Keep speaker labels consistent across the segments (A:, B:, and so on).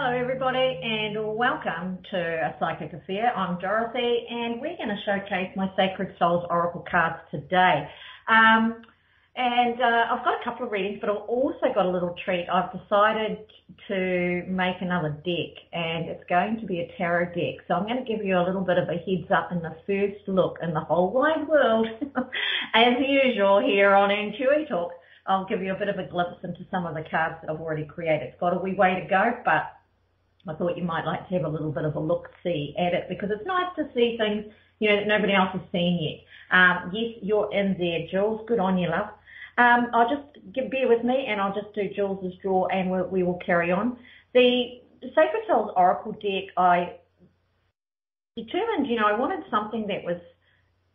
A: Hello, everybody, and welcome to A Psychic Affair. I'm Dorothy, and we're going to showcase my Sacred Souls Oracle cards today. Um, and uh, I've got a couple of readings, but I've also got a little treat. I've decided to make another deck, and it's going to be a tarot deck. So I'm going to give you a little bit of a heads up in the first look in the whole wide world, as usual here on IntuiTalk. I'll give you a bit of a glimpse into some of the cards that I've already created. It's got a wee way to go, but I thought you might like to have a little bit of a look-see at it because it's nice to see things, you know, that nobody else has seen yet. Um, yes, you're in there, Jules. Good on you, love. Um, I'll just give, bear with me and I'll just do Jules's draw and we'll, we will carry on. The Sacred Souls Oracle deck, I determined, you know, I wanted something that was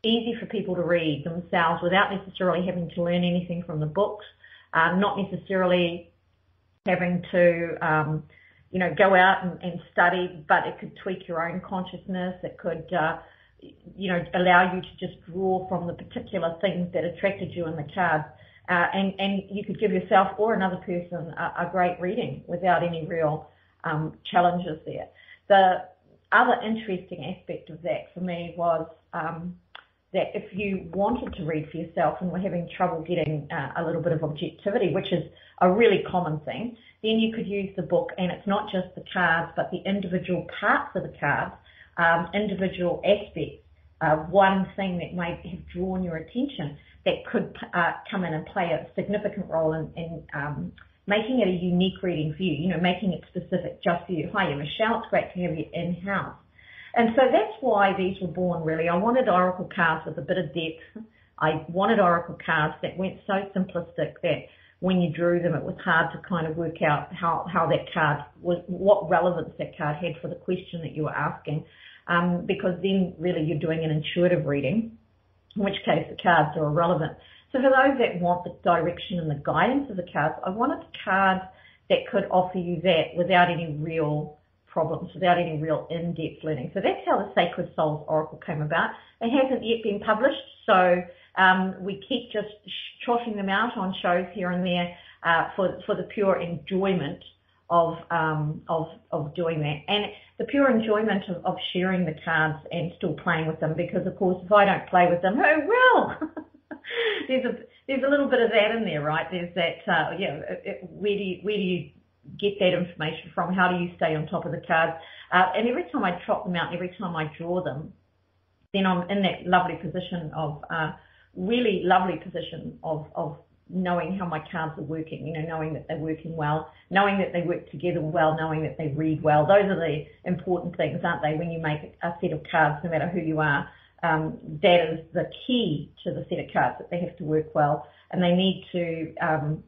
A: easy for people to read themselves without necessarily having to learn anything from the books, uh, not necessarily having to, um, you know, go out and, and study, but it could tweak your own consciousness. It could, uh, you know, allow you to just draw from the particular things that attracted you in the cards. Uh, and, and you could give yourself or another person a, a great reading without any real um, challenges there. The other interesting aspect of that for me was um, that if you wanted to read for yourself and were having trouble getting uh, a little bit of objectivity, which is a really common thing, then you could use the book and it's not just the cards, but the individual parts of the cards, um, individual aspects. Uh, one thing that may have drawn your attention that could uh, come in and play a significant role in, in um, making it a unique reading for you, you know, making it specific just for you. Hi, Michelle. It's great to have you in-house. And so that's why these were born really. I wanted oracle cards with a bit of depth. I wanted oracle cards that weren't so simplistic that when you drew them it was hard to kind of work out how, how that card was, what relevance that card had for the question that you were asking. Um, because then really you're doing an intuitive reading, in which case the cards are irrelevant. So for those that want the direction and the guidance of the cards, I wanted cards that could offer you that without any real problems without any real in-depth learning. So that's how the Sacred Souls Oracle came about. It hasn't yet been published, so um, we keep just trotting them out on shows here and there uh, for for the pure enjoyment of um, of of doing that, and the pure enjoyment of, of sharing the cards and still playing with them. Because of course, if I don't play with them, who will? there's a there's a little bit of that in there, right? There's that uh, yeah. Where do you where do you get that information from? How do you stay on top of the cards? Uh, and every time I trot them out, every time I draw them, then I'm in that lovely position of uh, really lovely position of, of knowing how my cards are working, you know, knowing that they're working well, knowing that they work together well, knowing that they read well. Those are the important things, aren't they, when you make a set of cards, no matter who you are. Um, that is the key to the set of cards, that they have to work well and they need to um,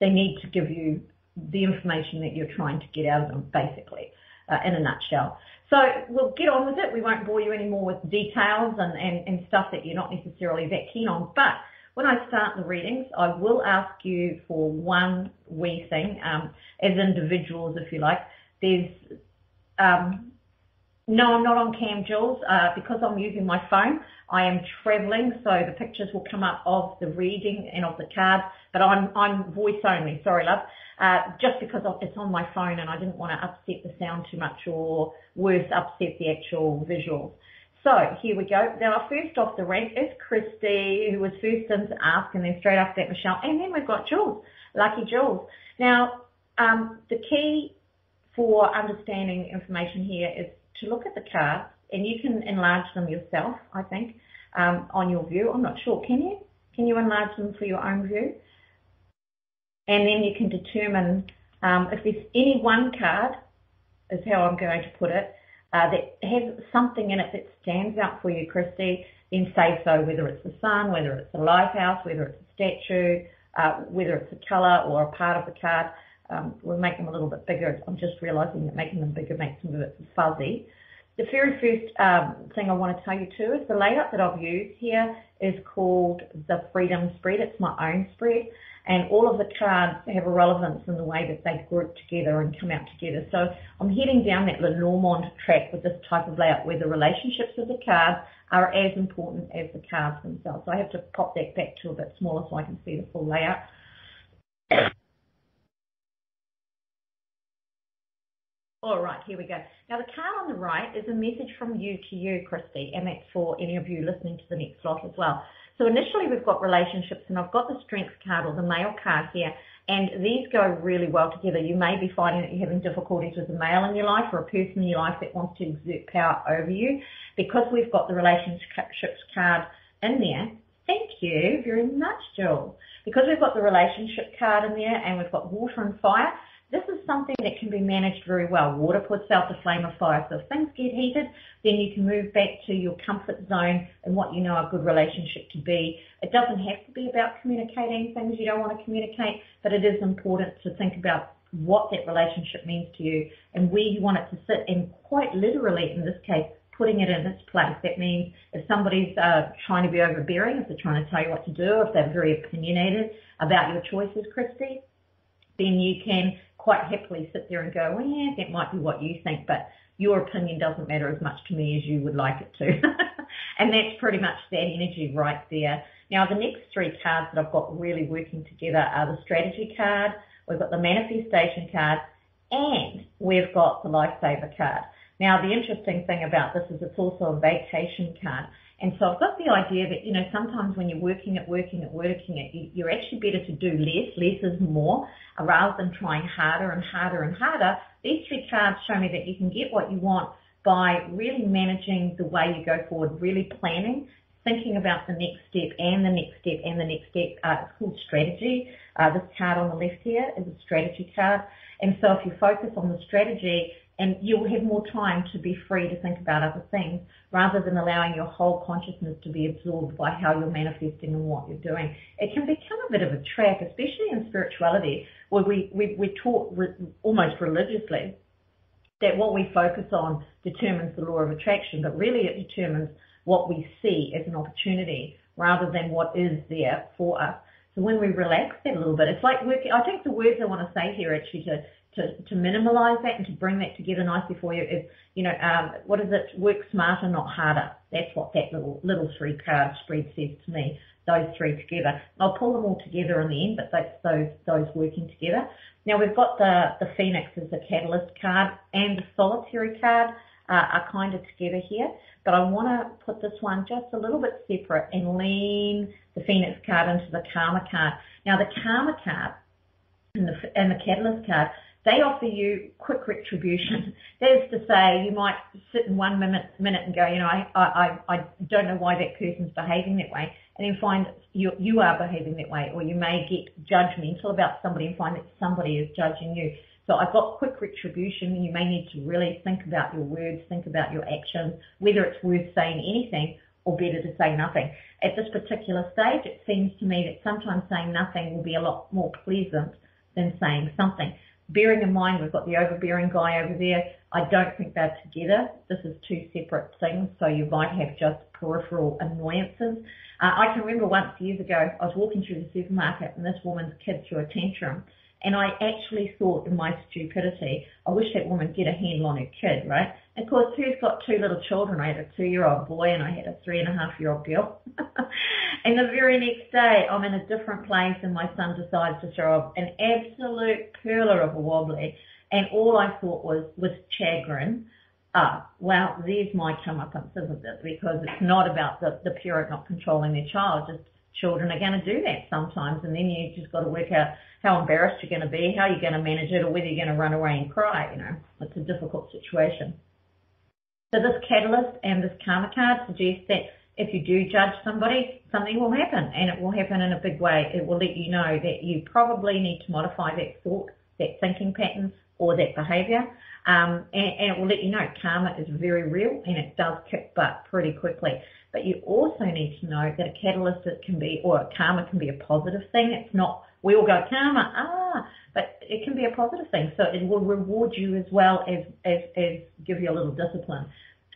A: they need to give you the information that you're trying to get out of them, basically, uh, in a nutshell. So we'll get on with it. We won't bore you anymore with details and, and, and stuff that you're not necessarily that keen on. But when I start the readings, I will ask you for one wee thing, um, as individuals, if you like. There's, um, no, I'm not on cam, Jules, uh, because I'm using my phone. I am travelling, so the pictures will come up of the reading and of the cards, but I'm, I'm voice only. Sorry, love. Uh, just because it's on my phone and I didn't want to upset the sound too much or worse, upset the actual visuals. So here we go. Now, first off the rank is Christy, who was first in to ask, and then straight after that, Michelle. And then we've got Jules, Lucky Jules. Now, um, the key for understanding information here is to look at the cards, and you can enlarge them yourself, I think, um, on your view. I'm not sure. Can you? Can you enlarge them for your own view? and then you can determine um, if there's any one card, is how I'm going to put it, uh, that has something in it that stands out for you, Christy, then say so, whether it's the sun, whether it's a lighthouse, whether it's a statue, uh, whether it's a colour or a part of the card. Um, we'll make them a little bit bigger. I'm just realising that making them bigger makes them a bit fuzzy. The very first um, thing I want to tell you too is the layout that I've used here is called the Freedom Spread. It's my own spread and all of the cards have a relevance in the way that they group together and come out together. So I'm heading down that Lenormand track with this type of layout where the relationships of the cards are as important as the cards themselves. So I have to pop that back to a bit smaller so I can see the full layout. All right, here we go. Now the card on the right is a message from you to you, Christy, and that's for any of you listening to the next lot as well. So initially we've got relationships and I've got the strength card or the male card here and these go really well together. You may be finding that you're having difficulties with a male in your life or a person in your life that wants to exert power over you. Because we've got the relationships card in there, thank you very much, Jill. Because we've got the relationship card in there and we've got water and fire, this is something that can be managed very well. Water puts out the flame of fire. So if things get heated, then you can move back to your comfort zone and what you know a good relationship to be. It doesn't have to be about communicating things you don't want to communicate, but it is important to think about what that relationship means to you and where you want it to sit and quite literally in this case putting it in its place. That means if somebody's uh, trying to be overbearing, if they're trying to tell you what to do, if they're very opinionated about your choices, Christy, then you can quite happily sit there and go, well, yeah, that might be what you think, but your opinion doesn't matter as much to me as you would like it to. and that's pretty much that energy right there. Now, the next three cards that I've got really working together are the strategy card, we've got the manifestation card, and we've got the lifesaver card. Now, the interesting thing about this is it's also a vacation card. And so I've got the idea that, you know, sometimes when you're working at working at working at, you're actually better to do less. Less is more. Uh, rather than trying harder and harder and harder. These three cards show me that you can get what you want by really managing the way you go forward, really planning, thinking about the next step and the next step and the next step. Uh, it's called strategy. Uh, this card on the left here is a strategy card. And so if you focus on the strategy, and you'll have more time to be free to think about other things rather than allowing your whole consciousness to be absorbed by how you're manifesting and what you're doing. It can become a bit of a trap, especially in spirituality, where we, we, we're taught re- almost religiously that what we focus on determines the law of attraction, but really it determines what we see as an opportunity rather than what is there for us. So when we relax that a little bit, it's like working, I think the words I want to say here actually to to, to minimize that and to bring that together nicely for you is, you know, um, what is it? Work smarter, not harder. That's what that little little three card spread says to me. Those three together. I'll pull them all together in the end, but that's those those working together. Now we've got the the Phoenix as the catalyst card and the solitary card uh, are kind of together here, but I want to put this one just a little bit separate and lean the Phoenix card into the Karma card. Now the Karma card and the and the Catalyst card they offer you quick retribution. That is to say, you might sit in one minute, minute and go, you know, I, I, I don't know why that person's behaving that way, and then find you, you are behaving that way, or you may get judgmental about somebody and find that somebody is judging you. So I've got quick retribution. You may need to really think about your words, think about your actions, whether it's worth saying anything or better to say nothing. At this particular stage, it seems to me that sometimes saying nothing will be a lot more pleasant than saying something bearing in mind we've got the overbearing guy over there, I don't think they're together. This is two separate things, so you might have just peripheral annoyances. Uh, I can remember once years ago, I was walking through the supermarket and this woman's kid threw a tantrum and I actually thought in my stupidity, I wish that woman get a handle on her kid, right? Of course, who's got two little children? I had a two-year-old boy and I had a three and a half-year-old girl. and the very next day, I'm in a different place and my son decides to throw up an absolute curler of a wobbly. And all I thought was, was chagrin, ah, well, there's my comeuppance, isn't it? Because it's not about the, the parent not controlling their child, just children are going to do that sometimes, and then you just got to work out how embarrassed you're going to be, how you're going to manage it, or whether you're going to run away and cry. You know, it's a difficult situation. So this catalyst and this karma card suggests that if you do judge somebody, something will happen, and it will happen in a big way. It will let you know that you probably need to modify that thought, that thinking pattern, or that behaviour. Um, and, and, it will let you know karma is very real and it does kick butt pretty quickly. But you also need to know that a catalyst can be, or karma can be a positive thing. It's not, we all go karma, ah, but it can be a positive thing. So it will reward you as well as, as, as give you a little discipline.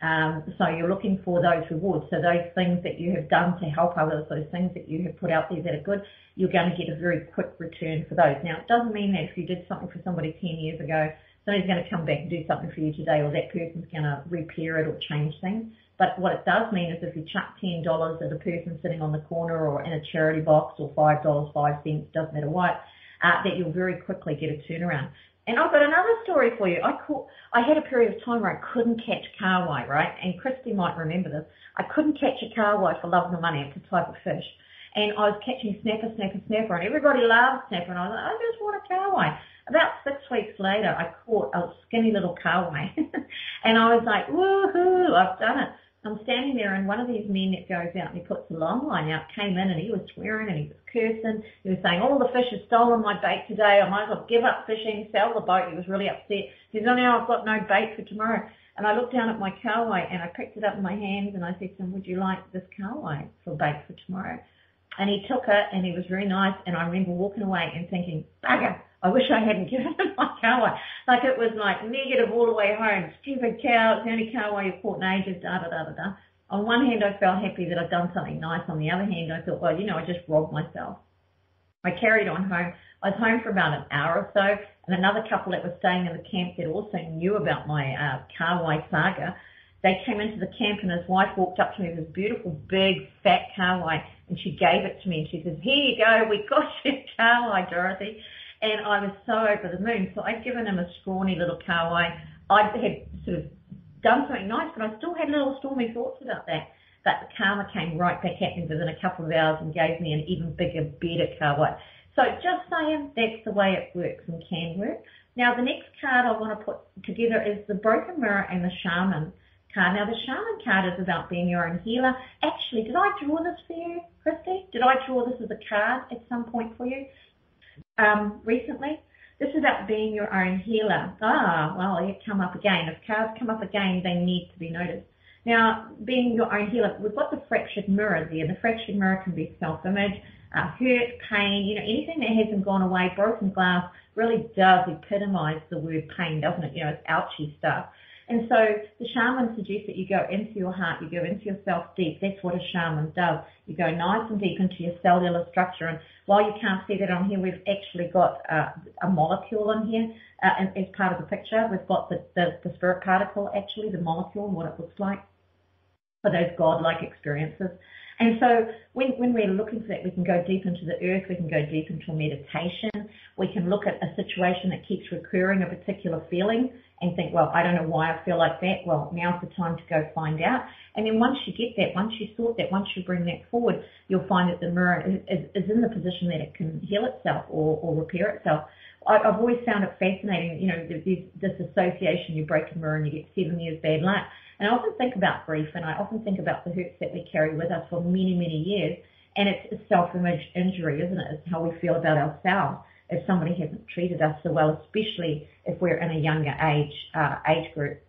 A: Um, so you're looking for those rewards. So those things that you have done to help others, those things that you have put out there that are good, you're going to get a very quick return for those. Now it doesn't mean that if you did something for somebody 10 years ago, somebody's going to come back and do something for you today or that person's going to repair it or change things. But what it does mean is if you chuck $10 at a person sitting on the corner or in a charity box or $5, 5 cents, doesn't matter what, uh, that you'll very quickly get a turnaround. And I've got another story for you. I caught, I had a period of time where I couldn't catch kahawai, right? And Christy might remember this. I couldn't catch a kahawai for love nor money. It's a type of fish. And I was catching snapper, snapper, snapper, and everybody loved snapper. And I was like, I just want a kahawai. About six weeks later, I caught a skinny little kahawai. and I was like, woohoo, I've done it. I'm standing there and one of these men that goes out and he puts the long line out came in and he was swearing and he was cursing. He was saying, all the fish have stolen my bait today. I might as well give up fishing, sell the boat. He was really upset. He said, oh, now I've got no bait for tomorrow. And I looked down at my kahawai and I picked it up in my hands and I said to him, would you like this kahawai for bait for tomorrow? And he took it and he was very nice. And I remember walking away and thinking, bugger, I wish I hadn't given him my kahawai. Like it was like negative all the way home. Stupid cow, it's the only kahawai you've caught in ages, da da da da da. On one hand, I felt happy that I'd done something nice. On the other hand, I thought, well, you know, I just robbed myself. I carried on home. I was home for about an hour or so, and another couple that was staying in the camp that also knew about my uh, kahawai saga, they came into the camp and his wife walked up to me with this beautiful, big, fat kahawai, and she gave it to me, and she says, here you go, we got you kahawai, Dorothy. And I was so over the moon. So I'd given him a scrawny little kahawai. I had sort of done something nice, but I still had little stormy thoughts about that. But the karma came right back at me within a couple of hours and gave me an even bigger, better kahawai. So just saying, that's the way it works and can work. Now the next card I want to put together is the broken mirror and the shaman card. Now the shaman card is about being your own healer. Actually, did I draw this for you, Christy? Did I draw this as a card at some point for you? Um, recently. This is about being your own healer. Ah, well, you come up again. If cards come up again, they need to be noticed. Now, being your own healer, we've got the fractured mirror there. The fractured mirror can be self-image, uh, hurt, pain, you know, anything that hasn't gone away. Broken glass really does epitomize the word pain, doesn't it? You know, it's ouchy stuff. And so the shaman suggests that you go into your heart, you go into yourself deep. That's what a shaman does. You go nice and deep into your cellular structure. And while you can't see that on here, we've actually got uh, a molecule in here uh, as part of the picture. We've got the, the, the spirit particle, actually, the molecule and what it looks like for those godlike experiences. And so when, when we're looking for that, we can go deep into the earth, we can go deep into meditation, we can look at a situation that keeps recurring, a particular feeling, and think, well, I don't know why I feel like that. Well, now's the time to go find out. And then once you get that, once you sort that, once you bring that forward, you'll find that the mirror is, is, in the position that it can heal itself or, or repair itself. I, I've always found it fascinating, you know, this, association, you break a mirror and you get seven years bad luck. And I often think about grief and I often think about the hurts that we carry with us for many, many years. And it's self-image injury, isn't it? It's how we feel about ourselves if somebody hasn't treated us so well, especially if we're in a younger age uh, age group.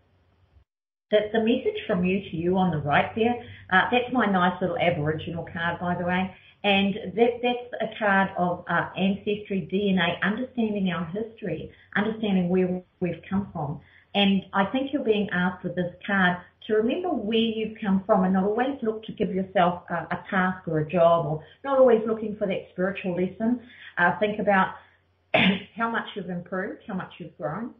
A: The, the message from you to you on the right there, uh, that's my nice little Aboriginal card, by the way. And that, that's a card of uh, ancestry, DNA, understanding our history, understanding where we've come from. And I think you're being asked with this card to remember where you've come from and not always look to give yourself a, a task or a job or not always looking for that spiritual lesson. Uh, think about how much you've improved, how much you've grown,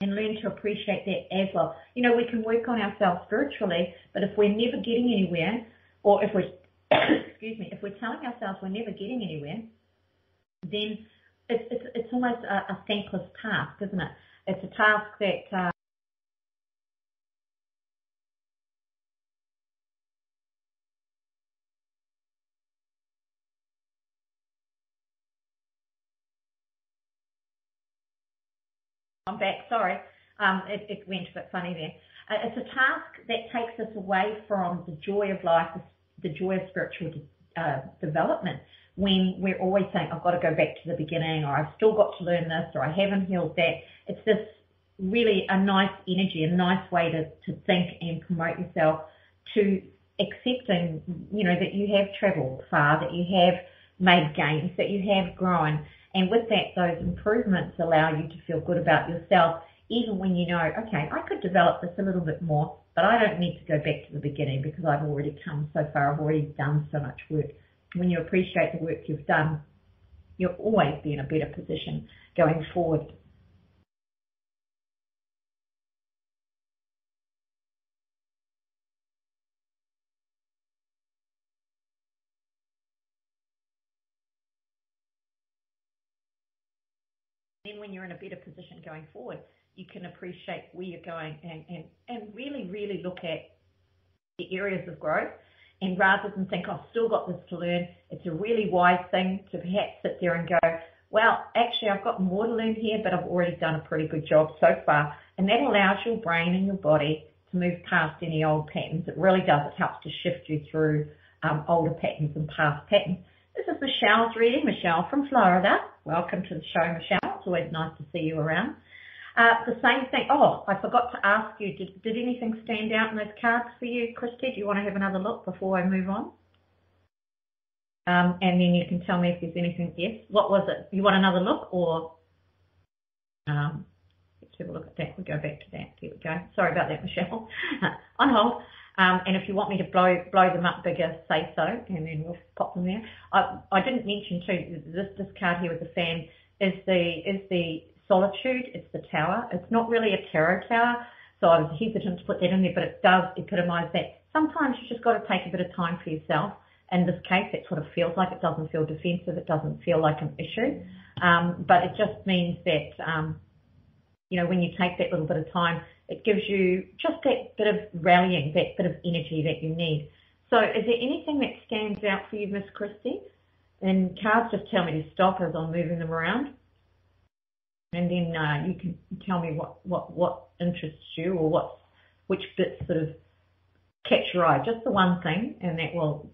A: and learn to appreciate that as well. You know, we can work on ourselves spiritually, but if we're never getting anywhere, or if we're, excuse me, if we're telling ourselves we're never getting anywhere, then it's, it's, it's almost a, a thankless task, isn't it? It's a task that uh, I'm back, sorry. Um, it, it, went a bit funny there. Uh, it's a task that takes us away from the joy of life, the, joy of spiritual uh, development, when we're always saying, I've got to go back to the beginning, or I've still got to learn this, or I haven't healed that. It's this really a nice energy, a nice way to, to think and promote yourself to accepting, you know, that you have traveled far, that you have made gains, that you have grown and with that, those improvements allow you to feel good about yourself, even when you know, okay, I could develop this a little bit more, but I don't need to go back to the beginning because I've already come so far. I've already done so much work. When you appreciate the work you've done, you'll always be in a better position going forward. Then when you're in a better position going forward, you can appreciate where you're going and, and, and really, really look at the areas of growth. And rather than think, I've still got this to learn, it's a really wise thing to perhaps sit there and go, well, actually, I've got more to learn here, but I've already done a pretty good job so far. And that allows your brain and your body to move past any old patterns. It really does. It helps to shift you through um, older patterns and past patterns. This is Michelle's reading, Michelle from Florida. Welcome to the show, Michelle. It's always nice to see you around. Uh, the same thing. Oh, I forgot to ask you, did, did anything stand out in those cards for you, Christy? Do you want to have another look before I move on? Um, and then you can tell me if there's anything. Yes. What was it? You want another look or? Um, let's have a look at that. We go back to that. There we go. Sorry about that, Michelle. on hold. Um, and if you want me to blow blow them up bigger, say so, and then we'll pop them there. I, I didn't mention too. This this card here with the fan is the is the solitude. It's the tower. It's not really a tarot tower, so I was hesitant to put that in there, but it does epitomise that. Sometimes you just got to take a bit of time for yourself. In this case, that's what it feels like. It doesn't feel defensive. It doesn't feel like an issue. Um, but it just means that, um, you know, when you take that little bit of time, it gives you just that bit of rallying, that bit of energy that you need. So is there anything that stands out for you, Miss Christie? And cards just tell me to stop as I'm moving them around and then uh, you can tell me what, what, what interests you or what, which bits sort of catch your eye. Just the one thing, and that will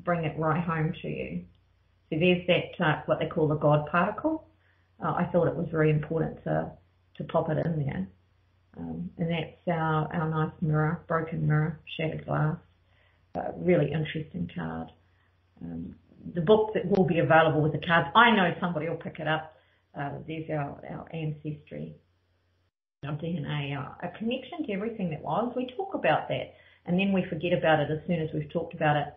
A: bring it right home to you. So there's that, uh, what they call the God particle. Uh, I thought it was very important to, to pop it in there. Um, and that's our, our nice mirror, broken mirror, shattered glass. Really interesting card. Um, the book that will be available with the cards, I know somebody will pick it up uh, there's our, our ancestry, our DNA, our, a connection to everything that was. We talk about that and then we forget about it as soon as we've talked about it.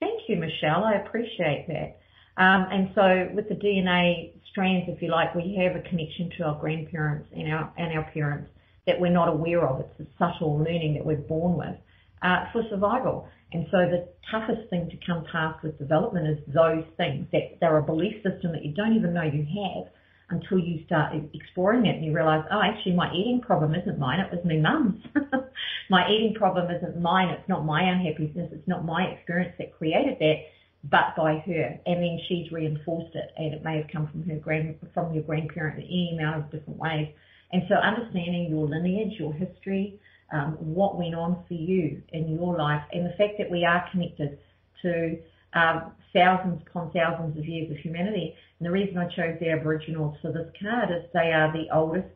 A: Thank you, Michelle. I appreciate that. Um, and so with the DNA strands, if you like, we have a connection to our grandparents and our, and our parents that we're not aware of. It's a subtle learning that we're born with uh, for survival. And so the toughest thing to come past with development is those things that they're a belief system that you don't even know you have until you start exploring it and you realize, oh, actually my eating problem isn't mine, it was my mum's. my eating problem isn't mine, it's not my unhappiness, it's not my experience that created that, but by her. And then she's reinforced it and it may have come from her grand, from your grandparent in any amount of different ways. And so understanding your lineage, your history, um, what went on for you in your life, and the fact that we are connected to um, thousands upon thousands of years of humanity. And the reason I chose the Aboriginals for this card is they are the oldest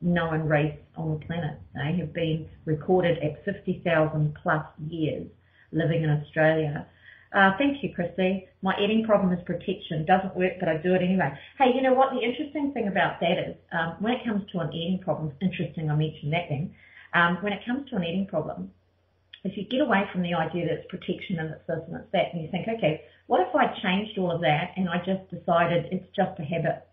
A: known race on the planet. They have been recorded at 50,000 plus years living in Australia. Uh, thank you, Chrissy. My eating problem is protection. Doesn't work, but I do it anyway. Hey, you know what? The interesting thing about that is, um, when it comes to an eating problem, interesting I mentioned that thing. Um, when it comes to an eating problem, if you get away from the idea that it's protection and it's this and it's that, and you think, okay, what if I changed all of that and I just decided it's just a habit?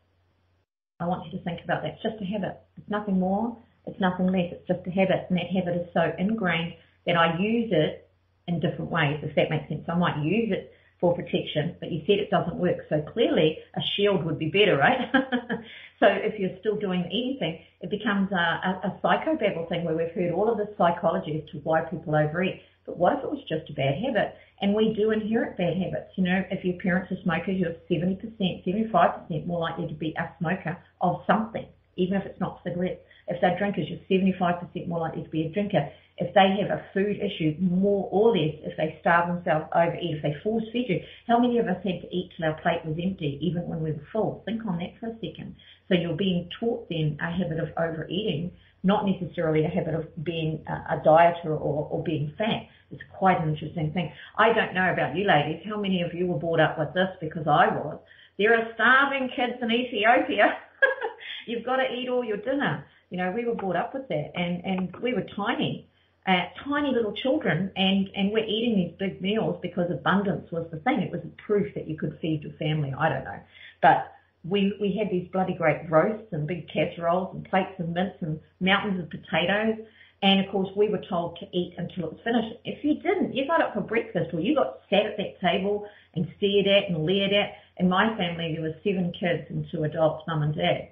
A: I want you to think about that. It's just a habit. It's nothing more. It's nothing less. It's just a habit. And that habit is so ingrained that I use it in different ways, if that makes sense. I might use it for protection, but you said it doesn't work. So clearly a shield would be better, right? so if you're still doing anything, it becomes a, a, a psychobabble thing where we've heard all of this psychology as to why people overeat. But what if it was just a bad habit? And we do inherit bad habits. You know, if your parents are smokers, you're 70%, 75% more likely to be a smoker of something, even if it's not cigarettes. If they're drinkers, you're 75% more likely to be a drinker if they have a food issue, more or less, if they starve themselves, overeat, if they force feed you, how many of us had to eat till our plate was empty, even when we were full? Think on that for a second. So you're being taught then a habit of overeating, not necessarily a habit of being a, a dieter or, or being fat. It's quite an interesting thing. I don't know about you ladies, how many of you were brought up with this because I was. There are starving kids in Ethiopia. You've got to eat all your dinner. You know, we were brought up with that and, and we were tiny uh, tiny little children and, and we're eating these big meals because abundance was the thing. It was proof that you could feed your family. I don't know. But we, we had these bloody great roasts and big casseroles and plates of mince and mountains of potatoes. And of course, we were told to eat until it was finished. If you didn't, you got up for breakfast or you got sat at that table and stared at and leered at. In my family, there were seven kids and two adults, mum and dad.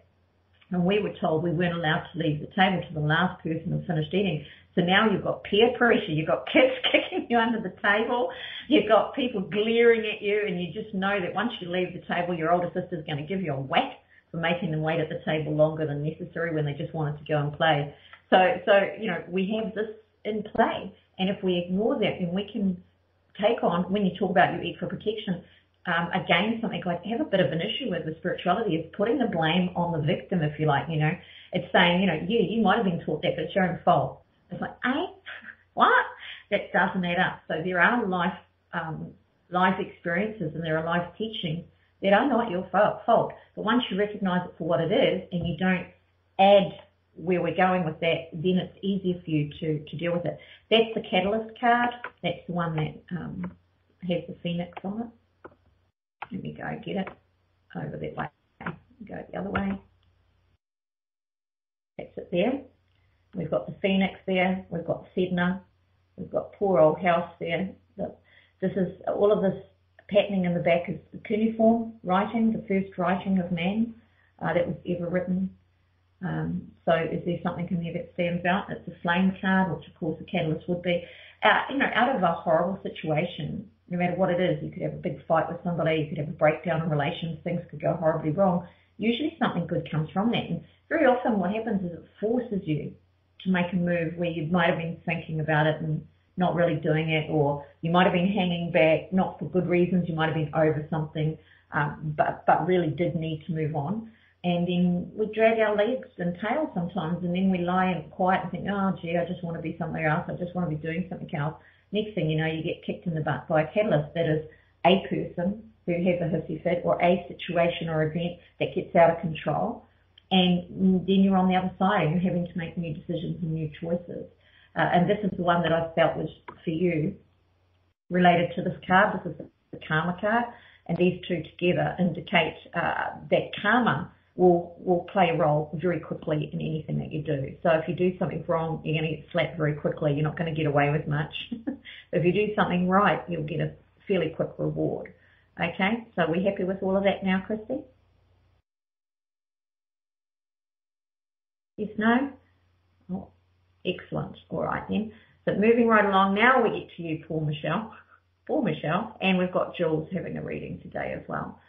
A: and we were told we weren't allowed to leave the table till the last person had finished eating. So now you've got peer pressure, you've got kids kicking you under the table, you've got people glaring at you, and you just know that once you leave the table, your older sister's going to give you a whack for making them wait at the table longer than necessary when they just wanted to go and play. So, so you know, we have this in play, and if we ignore that, then we can take on when you talk about you eat for protection um, again, something I have a bit of an issue with with spirituality is putting the blame on the victim, if you like. You know, it's saying, you know, yeah, you might have been taught that, but it's your own fault. It's like, eh, what? That doesn't add up. So there are life um, life experiences and there are life teachings that are not your fault. But once you recognise it for what it is and you don't add where we're going with that, then it's easier for you to, to deal with it. That's the catalyst card. That's the one that um, has the phoenix on it. Let me go get it over that way. Go the other way. That's it there. We've got the phoenix there. We've got Sedna. We've got poor old house there. This is all of this patterning in the back is the cuneiform writing, the first writing of man uh, that was ever written. Um, so is there something in there that stands out? It's a flame card, which of course a catalyst would be. Uh, you know, out of a horrible situation, no matter what it is. You could have a big fight with somebody, you could have a breakdown in relations, things could go horribly wrong. Usually something good comes from that. And very often what happens is it forces you to make a move where you might have been thinking about it and not really doing it, or you might have been hanging back, not for good reasons, you might have been over something, um, but, but really did need to move on. And then we drag our legs and tail sometimes, and then we lie in quiet and think, oh, gee, I just want to be somewhere else. I just want to be doing something else. Next thing you know, you get kicked in the butt by a catalyst that is a person who has a hissy fit or a situation or event that gets out of control. And then you're on the other side and you're having to make new decisions and new choices. Uh, and this is the one that I felt was for you related to this card. This is the karma card. And these two together indicate uh, that karma will will play a role very quickly in anything that you do. So if you do something wrong, you're going to get slapped very quickly. You're not going to get away with much. if you do something right, you'll get a fairly quick reward. Okay, so are we happy with all of that now, Christy? Yes, no? Oh, excellent. All right then. So moving right along, now we get to you, Paul Michelle. Paul Michelle, and we've got Jules having a reading today as well.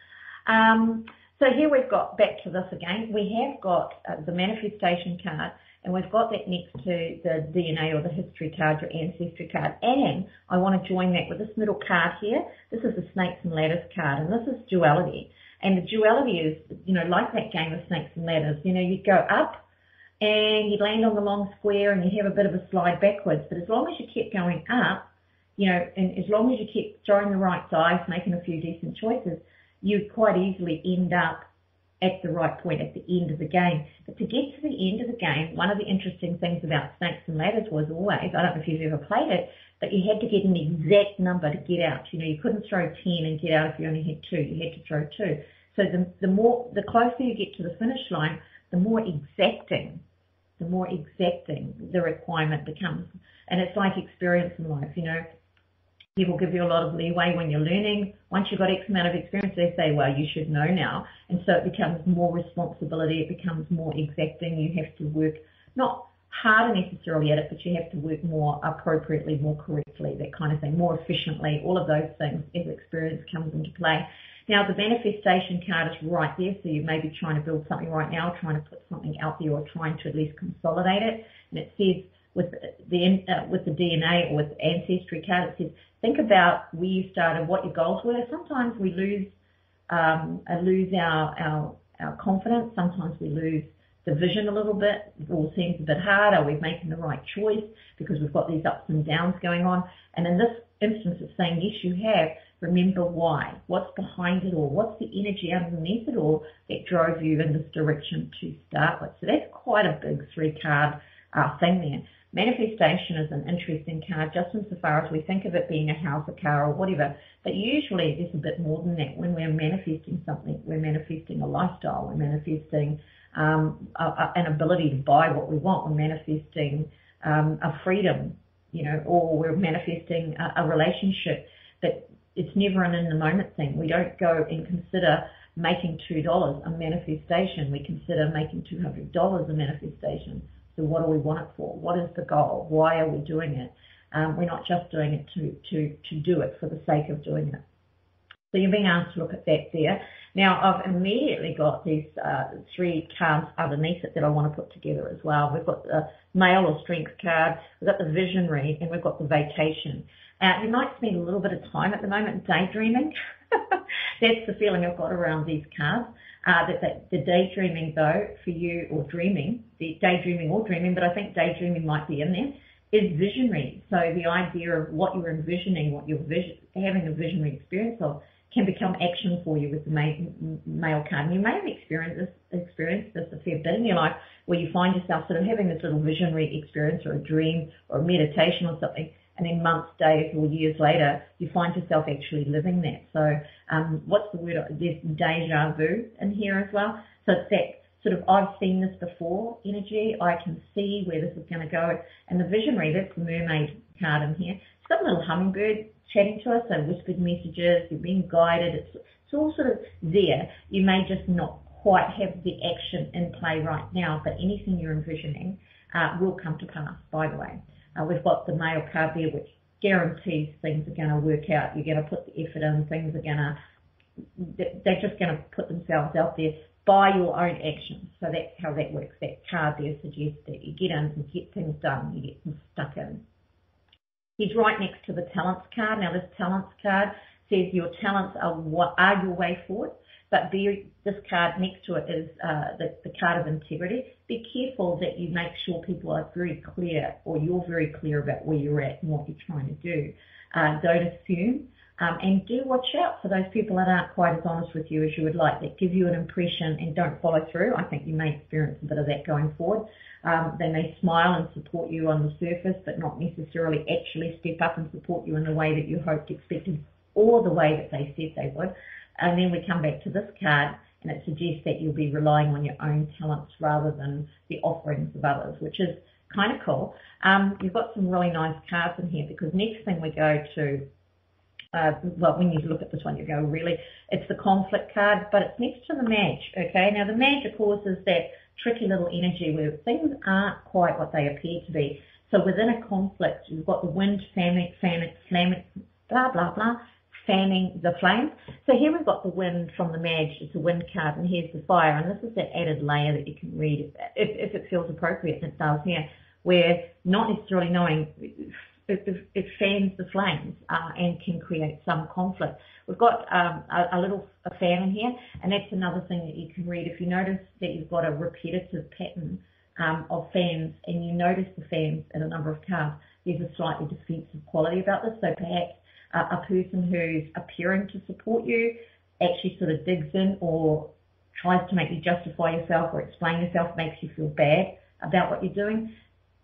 A: Um, so here we've got back to this again. We have got uh, the manifestation card and we've got that next to the DNA or the history card, your ancestry card. And I want to join that with this middle card here. This is the snakes and ladders card and this is duality. And the duality is, you know, like that game of snakes and ladders. You know, you go up and you land on the long square and you have a bit of a slide backwards. But as long as you kept going up, you know, and as long as you kept throwing the right dice, making a few decent choices, you'd quite easily end up at the right point at the end of the game. But to get to the end of the game, one of the interesting things about Snakes and Ladders was always, I don't know if you've ever played it, but you had to get an exact number to get out. You know, you couldn't throw 10 and get out if you only had two. You had to throw two. So the, the more, the closer you get to the finish line, the more exacting, the more exacting the requirement becomes. And it's like experience in life, you know people give you a lot of leeway when you're learning. Once you've got X amount of experience, they say, well, you should know now. And so it becomes more responsibility. It becomes more exacting. You have to work not harder necessarily at it, but you have to work more appropriately, more correctly, that kind of thing, more efficiently, all of those things as experience comes into play. Now, the manifestation card is right there, so you may be trying to build something right now, trying to put something out there or trying to at least consolidate it. And it says with the uh, with the DNA or with ancestry card, it says think about where you started, what your goals were. Sometimes we lose um, uh, lose our, our our confidence. Sometimes we lose the vision a little bit. It all seems a bit hard. Are we making the right choice? Because we've got these ups and downs going on. And in this instance, it's saying yes, you have. Remember why. What's behind it all? What's the energy underneath it all that drove you in this direction to start with? So that's quite a big three card uh, thing there. Manifestation is an interesting card just insofar as we think of it being a house, a car, or whatever. But usually it's a bit more than that. When we're manifesting something, we're manifesting a lifestyle, we're manifesting um, a, a, an ability to buy what we want, we're manifesting um, a freedom, you know, or we're manifesting a, a relationship. But it's never an in the moment thing. We don't go and consider making $2 a manifestation. We consider making $200 a manifestation. So what do we want it for? What is the goal? Why are we doing it? Um, we're not just doing it to, to, to do it for the sake of doing it. So you're being asked to look at that there. Now I've immediately got these uh, three cards underneath it that I want to put together as well. We've got the male or strength card, we've got the visionary, and we've got the vacation. Uh, you might spend a little bit of time at the moment daydreaming. That's the feeling I've got around these cards. Uh, that, that the daydreaming though for you or dreaming, the daydreaming or dreaming, but I think daydreaming might be in there, is visionary. So the idea of what you're envisioning, what you're vision, having a visionary experience of, can become action for you with the male card. And you may have experienced this, experienced this a fair bit in your life where you find yourself sort of having this little visionary experience or a dream or a meditation or something, and then months, days, or years later, you find yourself actually living that. So, um, what's the word? There's deja vu in here as well. So it's that sort of I've seen this before energy. I can see where this is going to go. And the visionary, that's the mermaid card in here. It's got a little hummingbird chatting to us, so whispered messages, you're being guided, it's, it's all sort of there. You may just not quite have the action in play right now, but anything you're envisioning uh, will come to pass, by the way. Uh, we've got the male card there, which guarantees things are going to work out. You're going to put the effort in, things are going to, they're just going to put themselves out there by your own actions. So that's how that works. That card there suggests that you get in and get things done, you get them stuck in. He's right next to the talents card. Now this talents card says your talents are what are your way forward, but be, this card next to it is uh, the, the card of integrity. Be careful that you make sure people are very clear or you're very clear about where you're at and what you're trying to do. Uh, don't assume. Um, and do watch out for those people that aren't quite as honest with you as you would like, that give you an impression and don't follow through. I think you may experience a bit of that going forward. Um, they may smile and support you on the surface, but not necessarily actually step up and support you in the way that you hoped, expected, or the way that they said they would. And then we come back to this card, and it suggests that you'll be relying on your own talents rather than the offerings of others, which is kind of cool. Um, you've got some really nice cards in here because next thing we go to uh, well, when you look at this one, you go, really, it's the conflict card, but it's next to the match, okay? Now, the match, of course, is that tricky little energy where things aren't quite what they appear to be. So within a conflict, you've got the wind fanning, fanning, flamming, blah, blah, blah, fanning the flame. So here we've got the wind from the Madge, it's a wind card, and here's the fire, and this is that added layer that you can read if, if it feels appropriate, and it does here, where not necessarily knowing it, it fans the flames uh, and can create some conflict. We've got um, a, a, little a fan in here, and that's another thing that you can read. If you notice that you've got a repetitive pattern um, of fans, and you notice the fans in a number of cards, there's a slightly defensive quality about this. So perhaps a person who's appearing to support you actually sort of digs in or tries to make you justify yourself or explain yourself, makes you feel bad about what you're doing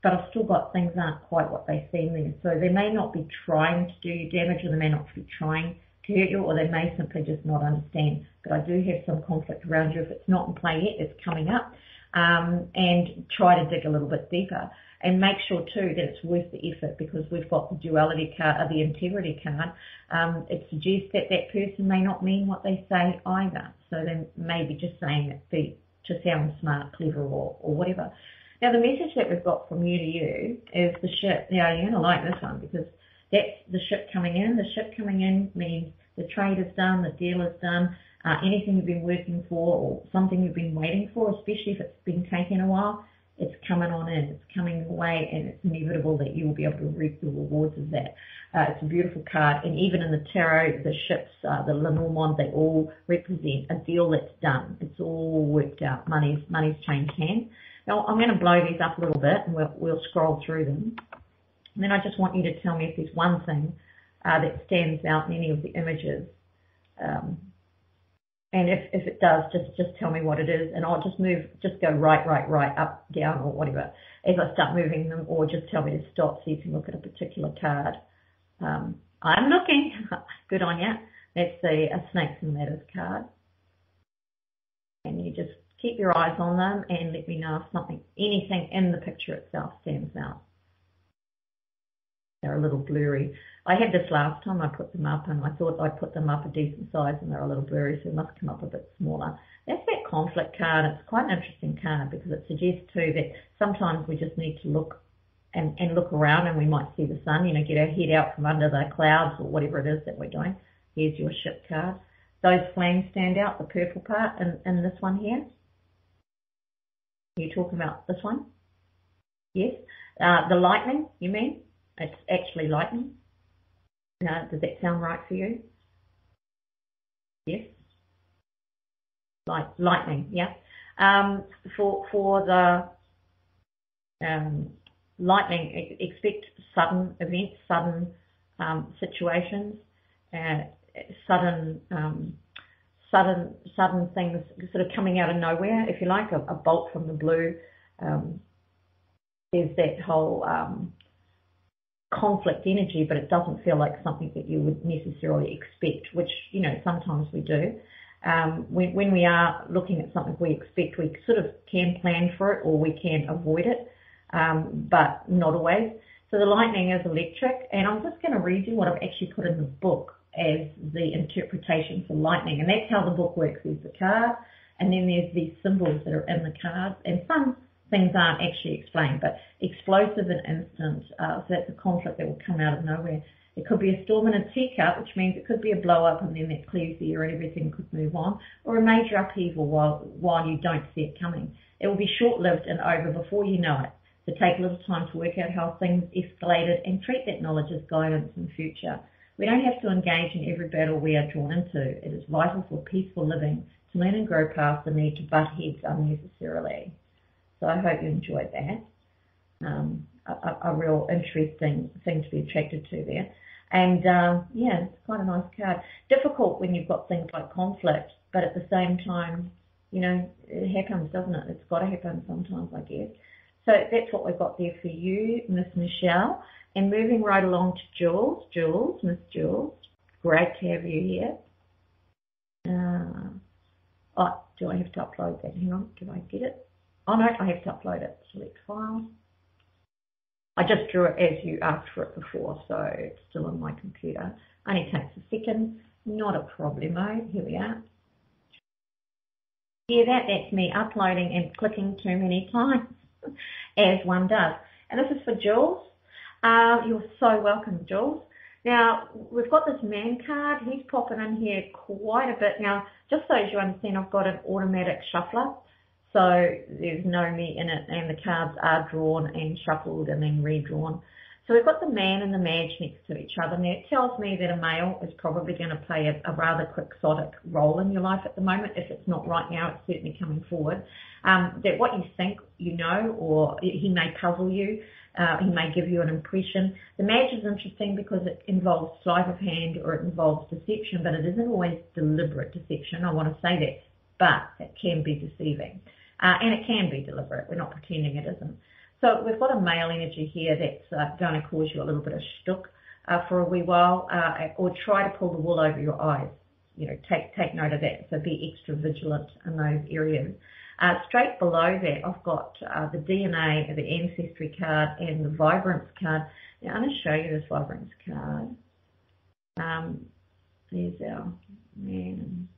A: but I've still got things aren't quite what they seem there. So they may not be trying to do you damage or they may not be trying to hurt you or they may simply just not understand. But I do have some conflict around you. If it's not in play yet, it's coming up. Um, and try to dig a little bit deeper and make sure too that it's worth the effort because we've got the duality card, or the integrity card. Um, it suggests that that person may not mean what they say either. So they may be just saying it to sound smart, clever or, or whatever. Now, the message that we've got from you to you is the ship. Now, you're to like this one because that's the ship coming in. The ship coming in means the trade is done, the deal is done, uh, anything you've been working for or something you've been waiting for, especially if it's been taking a while, it's coming on in, it's coming away, and it's inevitable that you will be able to reap the rewards of that. Uh, it's a beautiful card, and even in the tarot, the ships, uh, the Lenormand, they all represent a deal that's done. It's all worked out. Money's money's changed hands. Now I'm going to blow these up a little bit and we'll, we'll scroll through them. And then I just want you to tell me if there's one thing uh, that stands out in any of the images. Um, and if, if it does, just, just tell me what it is and I'll just move, just go right, right, right, up, down or whatever as I start moving them or just tell me to stop so you can look at a particular card. Um, I'm looking. Good on you. That's the a snakes and ladders card. And you just keep your eyes on them and let me know if something, anything in the picture itself stands out. They're a little blurry. I had this last time I put them up and I thought I'd put them up a decent size and they're a little blurry so they must come up a bit smaller. That's that conflict card. It's quite an interesting card because it suggests too that sometimes we just need to look and, and look around and we might see the sun, you know, get our head out from under the clouds or whatever it is that we're doing. Here's your ship card. Those flames stand out, the purple part in, in this one here. You talking about this one? Yes. Uh, the lightning, you mean? It's actually lightning. No, does that sound right for you? Yes. Light, lightning, yeah. Um, for for the um, lightning, expect sudden events, sudden um, situations, uh, sudden um, sudden sudden things sort of coming out of nowhere, if you like, a, a bolt from the blue. Um, there's that whole um, conflict energy, but it doesn't feel like something that you would necessarily expect, which you know sometimes we do. Um, when, when we are looking at something we expect, we sort of can plan for it or we can avoid it, um, but not always. So the lightning is electric, and I'm just going to read you what I've actually put in the book as the interpretation for lightning. And that's how the book works. There's the card, and then there's these symbols that are in the cards, and some things aren't actually explained, but explosive and instant. Uh, so that's a conflict that will come out of nowhere. It could be a storm in a teacup, which means it could be a blow up and then that clears the air and everything could move on, or a major upheaval while while you don't see it coming. It will be short lived and over before you know it. So take a little time to work out how things escalated and treat that knowledge as guidance in future. We don't have to engage in every battle we are drawn into. It is vital for peaceful living to learn and grow past the need to butt heads unnecessarily. So I hope you enjoyed that. Um, a, a, real interesting thing to be attracted to there. And uh, yeah, it's quite a nice card. Difficult when you've got things like conflict, but at the same time, you know, it happens, doesn't it? It's got to happen sometimes, I guess. So that's what we've got there for you, Miss Michelle. And moving right along to Jules. Jules, Miss Jules, great to have you here. Uh, oh, do I have to upload that? Hang on, do I get it? Oh no, I have to upload it. Select file. I just drew it as you asked for it before, so it's still on my computer. Only takes a second, not a problemo. Here we are. Yeah, that, that's me uploading and clicking too many times, as one does. And this is for Jules. Uh, you're so welcome, Jules. Now, we've got this man card. He's popping in here quite a bit. Now, just so as you understand, I've got an automatic shuffler. So there's no me in it and the cards are drawn and shuffled and then redrawn. So we've got the man and the madge next to each other. Now it tells me that a male is probably going to play a, a rather quixotic role in your life at the moment. If it's not right now, it's certainly coming forward. Um, that what you think you know, or he may puzzle you. Uh, he may give you an impression. The madge is interesting because it involves sleight of hand or it involves deception, but it isn't always deliberate deception. I want to say that, but it can be deceiving. Uh, and it can be deliberate. We're not pretending it isn't. So we've got a male energy here that's uh, going to cause you a little bit of shtuck uh, for a wee while, uh, or try to pull the wool over your eyes. You know, take take note of that. So be extra vigilant in those areas. Uh, straight below that, I've got uh, the DNA, the ancestry card, and the vibrance card. Now I'm going to show you this vibrance card. Um, there's our man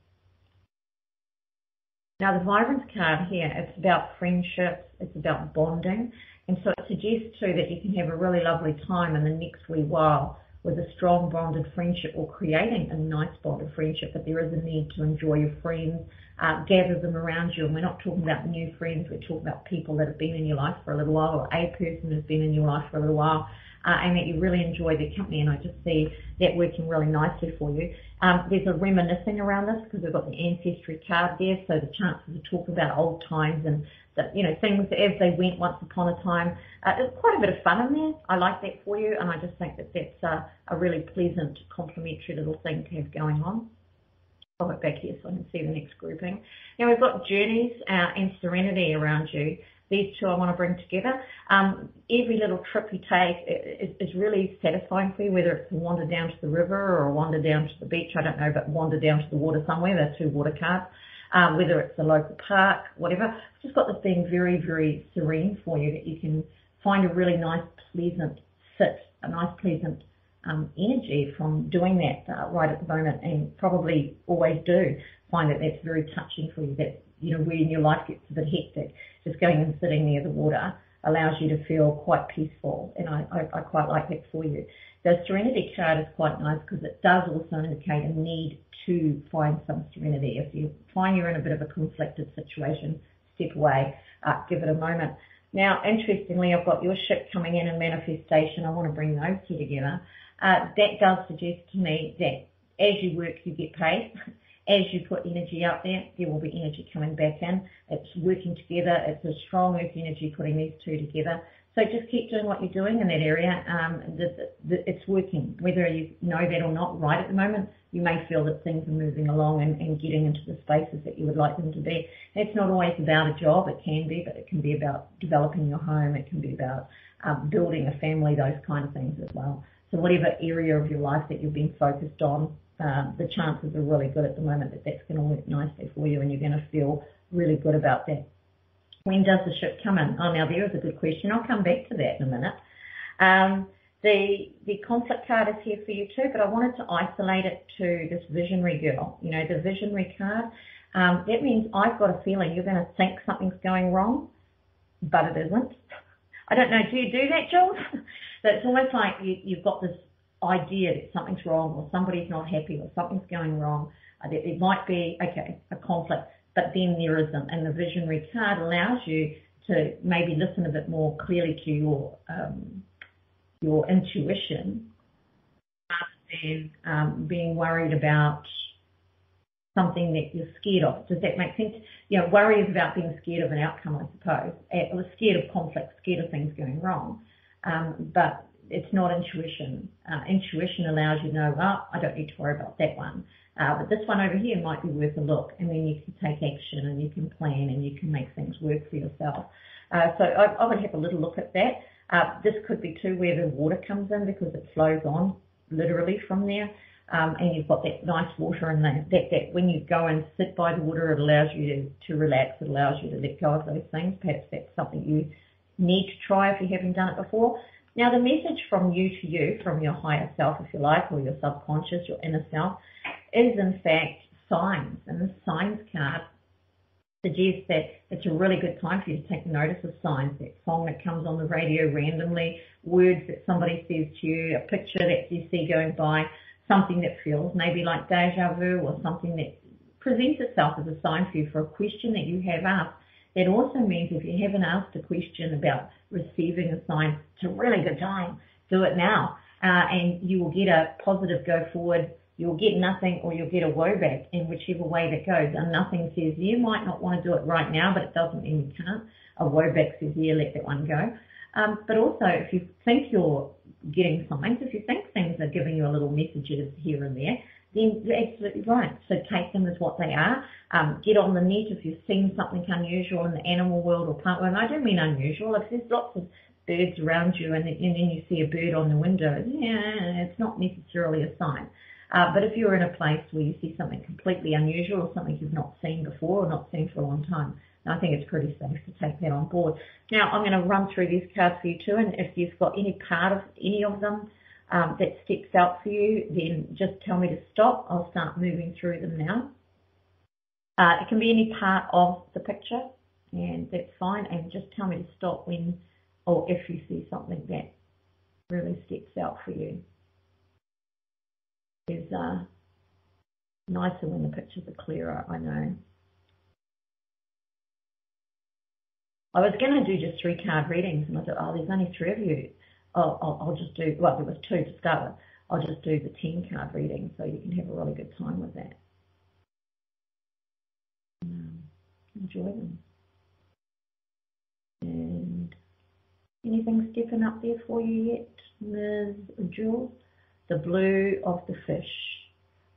A: now the vibrance card here, it's about friendships, it's about bonding, and so it suggests too that you can have a really lovely time in the next wee while with a strong bonded friendship or creating a nice bonded friendship, but there is a need to enjoy your friends, uh, gather them around you, and we're not talking about new friends, we're talking about people that have been in your life for a little while, or a person who's been in your life for a little while, uh, and that you really enjoy the company, and I just see that working really nicely for you. Um, there's a reminiscing around this because we've got the ancestry card there, so the chances to talk about old times and the, you know things as they went once upon a time. Uh, there's quite a bit of fun in there. I like that for you, and I just think that that's a, a really pleasant, complementary little thing to have going on. I'll go back here so I can see the next grouping. Now we've got journeys uh, and serenity around you these two I want to bring together. Um, every little trip you take is, is really satisfying for you, whether it's a wander down to the river or wander down to the beach, I don't know, but wander down to the water somewhere, they're two water cards. Um, whether it's a local park, whatever. I've just got this being very, very serene for you that you can find a really nice, pleasant sit, a nice, pleasant um, energy from doing that uh, right at the moment and probably always do find that that's very touching for you. That, you know, when your life gets a bit hectic, just going and sitting near the water allows you to feel quite peaceful. And I, I, I quite like that for you. The Serenity card is quite nice because it does also indicate a need to find some serenity. If you find you're in a bit of a conflicted situation, step away, uh, give it a moment. Now, interestingly, I've got your ship coming in in manifestation. I want to bring those two together. Uh, that does suggest to me that as you work, you get paid. As you put energy out there, there will be energy coming back in. It's working together. It's a strong earth energy putting these two together. So just keep doing what you're doing in that area. Um, the, the, it's working. Whether you know that or not right at the moment, you may feel that things are moving along and, and getting into the spaces that you would like them to be. It's not always about a job. It can be, but it can be about developing your home. It can be about um, building a family, those kind of things as well. So whatever area of your life that you've been focused on, uh, the chances are really good at the moment that that's going to work nicely for you and you're going to feel really good about that. When does the ship come in? Oh, now there is a good question. I'll come back to that in a minute. Um, the the conflict card is here for you too, but I wanted to isolate it to this visionary girl. You know, the visionary card. Um, that means I've got a feeling you're going to think something's going wrong, but it isn't. I don't know. Do you do that, Jules? that it's almost like you, you've got this idea that something's wrong, or somebody's not happy, or something's going wrong. Uh, that it might be okay a conflict, but then there isn't. And the visionary card allows you to maybe listen a bit more clearly to your um, your intuition rather than um, being worried about something that you're scared of. Does that make sense? You know, worry is about being scared of an outcome, I suppose. I was scared of conflict, scared of things going wrong. Um, but it's not intuition. Uh, intuition allows you to know, well, I don't need to worry about that one. Uh, but this one over here might be worth a look, and then you can take action and you can plan and you can make things work for yourself. Uh, so I, I, would have a little look at that. Uh, this could be too where the water comes in because it flows on literally from there. Um, and you've got that nice water and that, that, that when you go and sit by the water, it allows you to, to relax, it allows you to let go of those things. Perhaps that's something you need to try if you haven't done it before. Now, the message from you to you, from your higher self, if you like, or your subconscious, your inner self, is in fact signs. And the signs card suggests that it's a really good time for you to take notice of signs. That song that comes on the radio randomly, words that somebody says to you, a picture that you see going by, something that feels maybe like deja vu or something that presents itself as a sign for you for a question that you have asked it also means if you haven't asked a question about receiving a sign, it's a really good time. Do it now. Uh, and you will get a positive go forward. You'll get nothing or you'll get a woe back in whichever way that goes. And nothing says you might not want to do it right now, but it doesn't mean you can't. A woe back says, yeah, let that one go. Um, but also, if you think you're getting signs, if you think things are giving you a little messages here and there, then you're absolutely right. So take them as what they are. Um, get on the net if you've seen something unusual in the animal world or plant world. And I don't mean unusual. If there's lots of birds around you and, and then you see a bird on the window, yeah, it's not necessarily a sign. Uh, but if you're in a place where you see something completely unusual or something you've not seen before or not seen for a long time, I think it's pretty safe to take that on board. Now, I'm going to run through these cards for you too, and if you've got any part of any of them um, that sticks out for you, then just tell me to stop. I'll start moving through them now. Uh, it can be any part of the picture, and that's fine. And just tell me to stop when or if you see something that really sticks out for you. It's uh, nicer when the pictures are clearer, I know. I was going to do just three card readings, and I thought, oh, there's only three of you. I'll, I'll, I'll just do, well, there was two to start with. I'll just do the 10 card reading so you can have a really good time with that. Um, enjoy them. And anything stepping up there for you yet, Ms. Jules? The blue of the fish.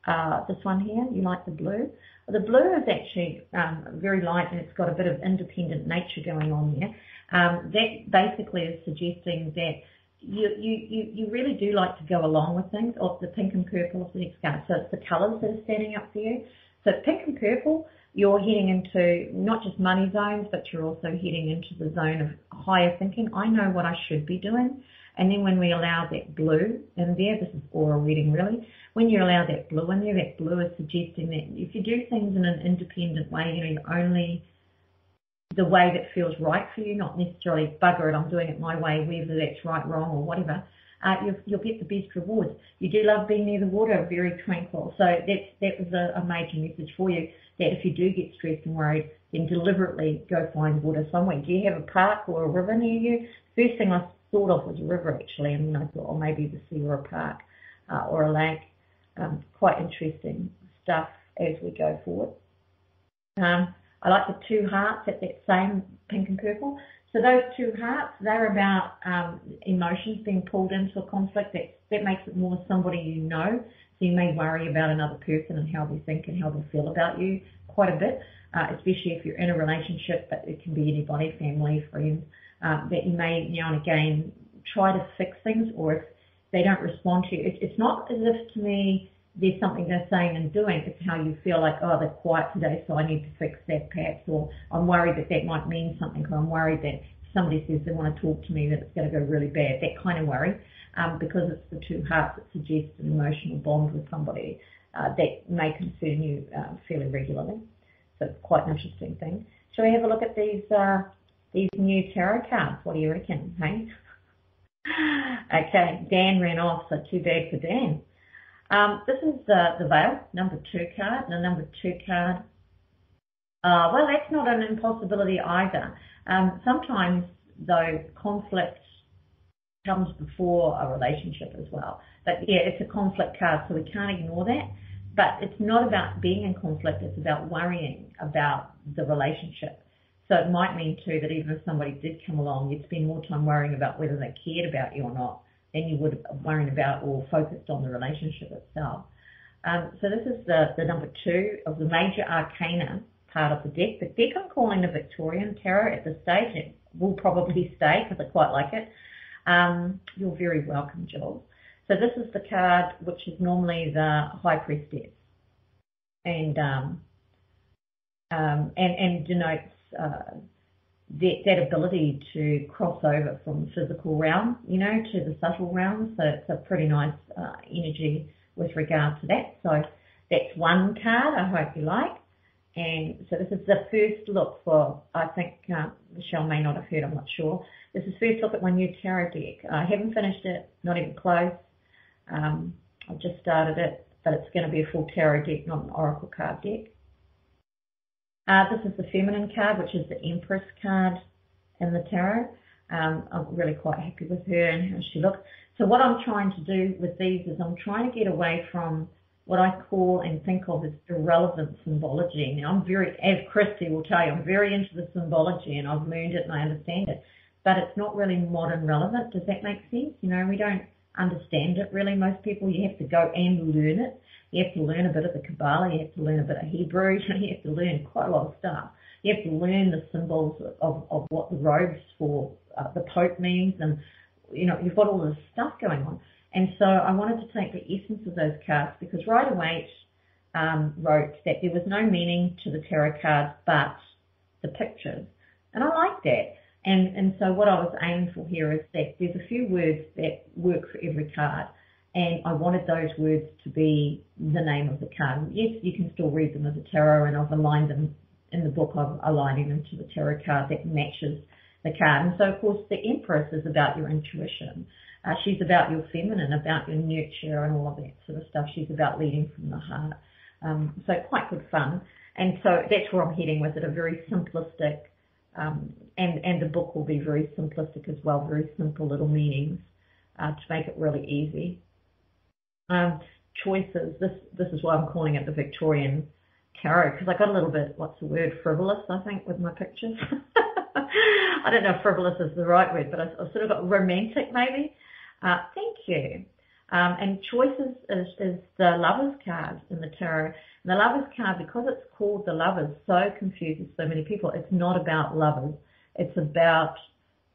A: Uh, this one here, you like the blue? The blue is actually um, very light and it's got a bit of independent nature going on there. Um, that basically is suggesting that you, you, you really do like to go along with things, of the pink and purple of the next card. So it's the colours that are standing up for you. So pink and purple you're heading into not just money zones, but you're also heading into the zone of higher thinking. I know what I should be doing. And then when we allow that blue in there, this is aura reading really, when you allow that blue in there, that blue is suggesting that if you do things in an independent way, you know, you're only the way that feels right for you, not necessarily bugger it, I'm doing it my way, whether that's right, wrong, or whatever. Uh, you'll, you'll, get the best rewards. You do love being near the water, very tranquil. So that's, that was a, a, major message for you, that if you do get stressed and worried, then deliberately go find water somewhere. Do you have a park or a river near you? First thing I thought of was a river actually, and then I thought, oh, maybe the sea or a park uh, or a lake. Um, quite interesting stuff as we go forward. Um, I like the two hearts at that same pink and purple. So those two hearts, they're about um, emotions being pulled into a conflict. That that makes it more somebody you know. So you may worry about another person and how they think and how they feel about you quite a bit, uh, especially if you're in a relationship. But it can be anybody, family, friends, uh, that you may now and again try to fix things, or if they don't respond to you, it, it's not as if to me there's something they're saying and doing. It's how you feel like, oh, they're quiet today, so I need to fix that perhaps, or I'm worried that that might mean something, or I'm worried that somebody says they want to talk to me that it's going to go really bad. That kind of worry, um, because it's the two hearts that suggest an emotional bond with somebody uh, that may concern you uh, fairly regularly. So it's quite an interesting thing. Shall we have a look at these uh, these new tarot cards? What do you reckon? Hey. okay, Dan ran off, so too bad for Dan. Um, this is the, the veil, number two card. The number two card, uh, well, that's not an impossibility either. Um, sometimes, though, conflict comes before a relationship as well. But yeah, it's a conflict card, so we can't ignore that. But it's not about being in conflict, it's about worrying about the relationship. So it might mean too that even if somebody did come along, you'd spend more time worrying about whether they cared about you or not than you would worrying about or focused on the relationship itself. Um, so this is the, the number two of the major arcana part of the deck. The deck I'm calling the Victorian Tarot at this stage. It will probably stay because I quite like it. Um, you're very welcome, Jules. So this is the card which is normally the High Priestess, and um, um, and and denotes uh, that, that ability to cross over from the physical realm, you know, to the subtle realm. So it's a pretty nice uh, energy with regard to that. So that's one card I hope you like. And so this is the first look for, I think uh, Michelle may not have heard, I'm not sure. This is first look at my new tarot deck. I haven't finished it, not even close. Um, I've just started it, but it's going to be a full tarot deck, not an oracle card deck. Uh, this is the feminine card, which is the Empress card in the tarot. Um, I'm really quite happy with her and how she looks. So what I'm trying to do with these is I'm trying to get away from what I call and think of as irrelevant symbology. Now I'm very, as Christy will tell you, I'm very into the symbology and I've learned it and I understand it, but it's not really modern relevant. Does that make sense? You know, we don't understand it really. Most people, you have to go and learn it. You have to learn a bit of the Kabbalah, you have to learn a bit of Hebrew, you have to learn quite a lot of stuff. You have to learn the symbols of, of what the robes for uh, the Pope means, and you know, you've got all this stuff going on. And so I wanted to take the essence of those cards because Rider Waite um, wrote that there was no meaning to the tarot cards but the pictures. And I like that. And, and so what I was aiming for here is that there's a few words that work for every card and I wanted those words to be the name of the card. Yes, you can still read them as a tarot, and I've aligned them in the book. I'm aligning them to the tarot card that matches the card. And so, of course, the Empress is about your intuition. Uh, she's about your feminine, about your nurture, and all of that sort of stuff. She's about leading from the heart. Um, so quite good fun. And so that's where I'm heading with it, a very simplistic, um, and, and the book will be very simplistic as well, very simple little meanings uh, to make it really easy. Um, choices. This this is why I'm calling it the Victorian tarot because I got a little bit what's the word frivolous I think with my pictures. I don't know if frivolous is the right word, but I, I sort of got romantic maybe. Uh, thank you. Um, and choices is, is the lovers card in the tarot. And the lovers card, because it's called the lovers, so confuses so many people. It's not about lovers. It's about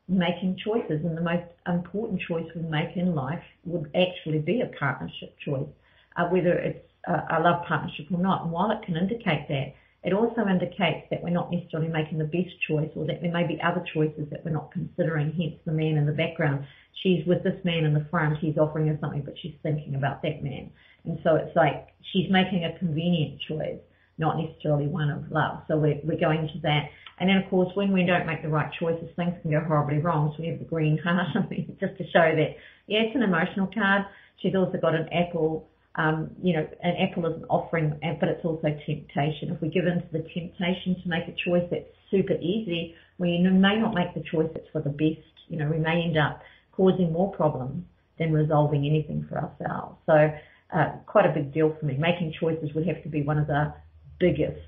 A: making choices, and the most important choice we make in life would actually be a partnership choice, uh, whether it's a, a love partnership or not. And while it can indicate that, it also indicates that we're not necessarily making the best choice or that there may be other choices that we're not considering, hence the man in the background. She's with this man in the front, he's offering her something, but she's thinking about that man. And so it's like she's making a convenient choice, not necessarily one of love. So we're, we're going to that. And then of course, when we don't make the right choices, things can go horribly wrong. So we have the green heart just to show that, yeah, it's an emotional card. She's also got an apple um, you know, an apple is an offering, but it's also temptation. If we give in to the temptation to make a choice that's super easy, we may not make the choice that's for the best. You know, we may end up causing more problems than resolving anything for ourselves. So, uh, quite a big deal for me. Making choices would have to be one of the biggest,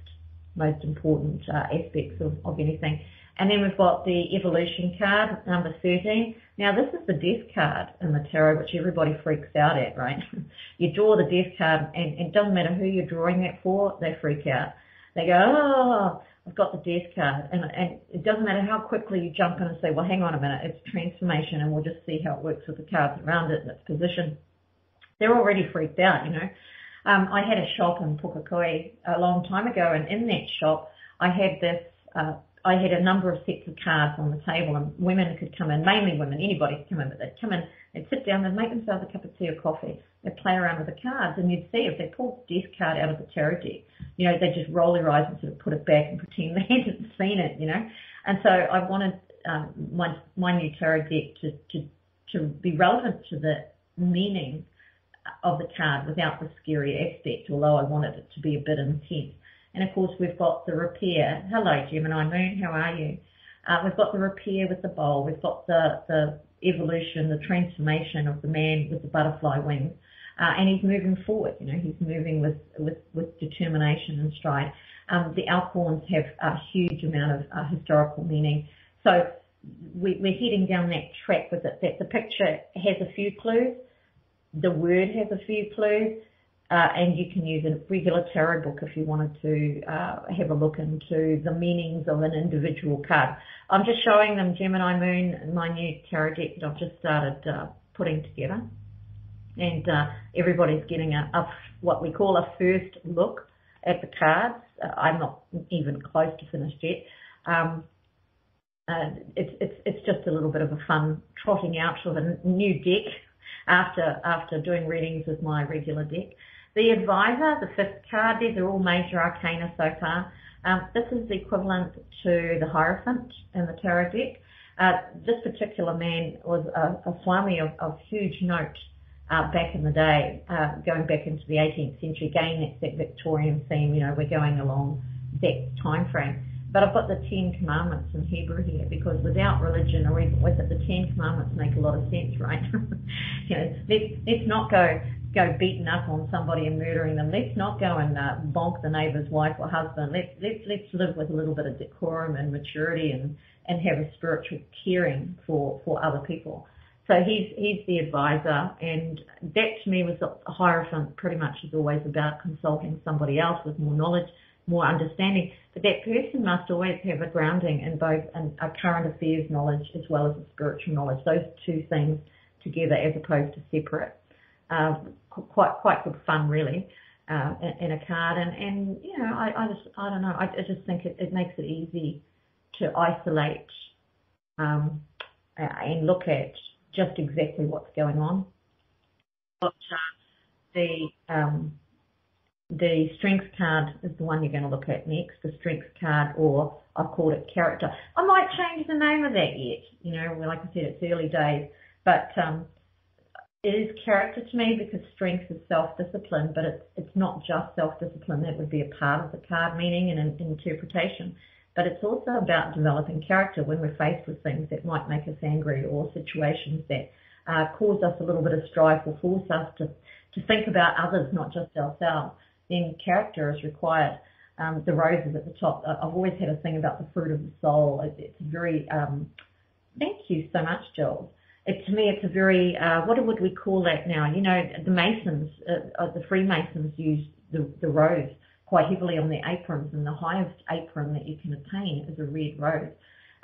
A: most important uh, aspects of, of anything. And then we've got the evolution card, number 13. Now this is the death card in the tarot, which everybody freaks out at, right? you draw the death card and, it doesn't matter who you're drawing that for, they freak out. They go, oh, I've got the death card. And, and it doesn't matter how quickly you jump in and say, well, hang on a minute, it's transformation and we'll just see how it works with the cards around it and its position. They're already freaked out, you know. Um, I had a shop in Pukekohe a long time ago and in that shop I had this uh, I had a number of sets of cards on the table and women could come in, mainly women, anybody could come in, but they'd come in, they'd sit down, they'd make themselves a cup of tea or coffee, they'd play around with the cards and you'd see if they pulled the death card out of the tarot deck, you know, they'd just roll their eyes and sort of put it back and pretend they hadn't seen it, you know. And so I wanted um, my, my new tarot deck to, to, to be relevant to the meaning of the card without the scary aspect, although I wanted it to be a bit intense. And of course, we've got the repair. Hello, Gemini Moon, how are you? Uh, we've got the repair with the bowl. We've got the, the evolution, the transformation of the man with the butterfly wings. Uh, and he's moving forward, you know, he's moving with, with, with determination and stride. Um, the Alcorns have a huge amount of uh, historical meaning. So we, we're heading down that track with it, that the picture has a few clues, the word has a few clues, uh, and you can use a regular tarot book if you wanted to uh, have a look into the meanings of an individual card. I'm just showing them Gemini Moon, my new tarot deck that I've just started uh, putting together. And uh, everybody's getting a, a, what we call a first look at the cards. Uh, I'm not even close to finished yet. Um, uh, it's, it's, it's just a little bit of a fun trotting out of a new deck after after doing readings with my regular deck. The advisor, the fifth card, these are all major arcana so far. Um, this is equivalent to the Hierophant in the tarot deck. Uh, this particular man was a, a Swami of, of huge note uh, back in the day, uh, going back into the 18th century. Again, that's that Victorian theme, you know, we're going along that time frame. But I've got the Ten Commandments in Hebrew here because without religion or even with it, the Ten Commandments make a lot of sense, right? you know, let's, let's not go go beating up on somebody and murdering them. Let's not go and uh, bonk the neighbour's wife or husband. Let's let's let's live with a little bit of decorum and maturity and and have a spiritual caring for for other people. So he's he's the advisor, and that to me was a hierophant. Pretty much is always about consulting somebody else with more knowledge, more understanding. But that person must always have a grounding in both a current affairs knowledge as well as a spiritual knowledge. Those two things together, as opposed to separate. Uh, quite quite good fun really uh, in, in a card. And and you know I, I just I don't know I, I just think it, it makes it easy to isolate um, and look at just exactly what's going on. But uh, the um, the strengths card is the one you're going to look at next. The strengths card, or I've called it character. I might change the name of that yet. You know, like I said, it's early days, but um, it is character to me because strength is self-discipline, but it's it's not just self-discipline. That would be a part of the card meaning and an interpretation. But it's also about developing character when we're faced with things that might make us angry or situations that uh, cause us a little bit of strife or force us to, to think about others, not just ourselves. Then character is required. Um, the roses at the top. I've always had a thing about the fruit of the soul. It's very. Um, thank you so much, Joel it, to me, it's a very, uh, what would we call that now? You know, the Masons, uh, uh, the Freemasons use the, the rose quite heavily on their aprons, and the highest apron that you can attain is a red rose.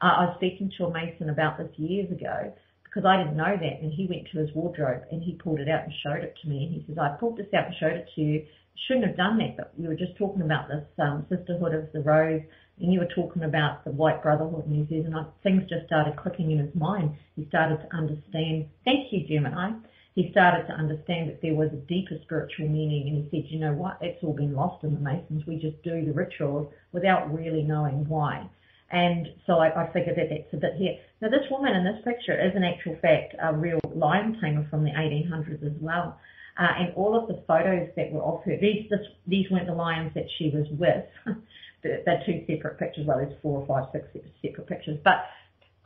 A: Uh, I was speaking to a Mason about this years ago because I didn't know that, and he went to his wardrobe and he pulled it out and showed it to me, and he says, I pulled this out and showed it to you, shouldn't have done that, but we were just talking about this um, sisterhood of the rose, and you were talking about the white brotherhood in New Zealand. Things just started clicking in his mind. He started to understand. Thank you, Gemini. He started to understand that there was a deeper spiritual meaning, and he said, "You know what? It's all been lost in the Masons. We just do the rituals without really knowing why." And so I, I figured that that's a bit here. Now this woman in this picture is in actual fact a real lion tamer from the 1800s as well. Uh, and all of the photos that were of her, these this, these weren't the lions that she was with. they're, two separate pictures. Well, there's four or five, six separate pictures. But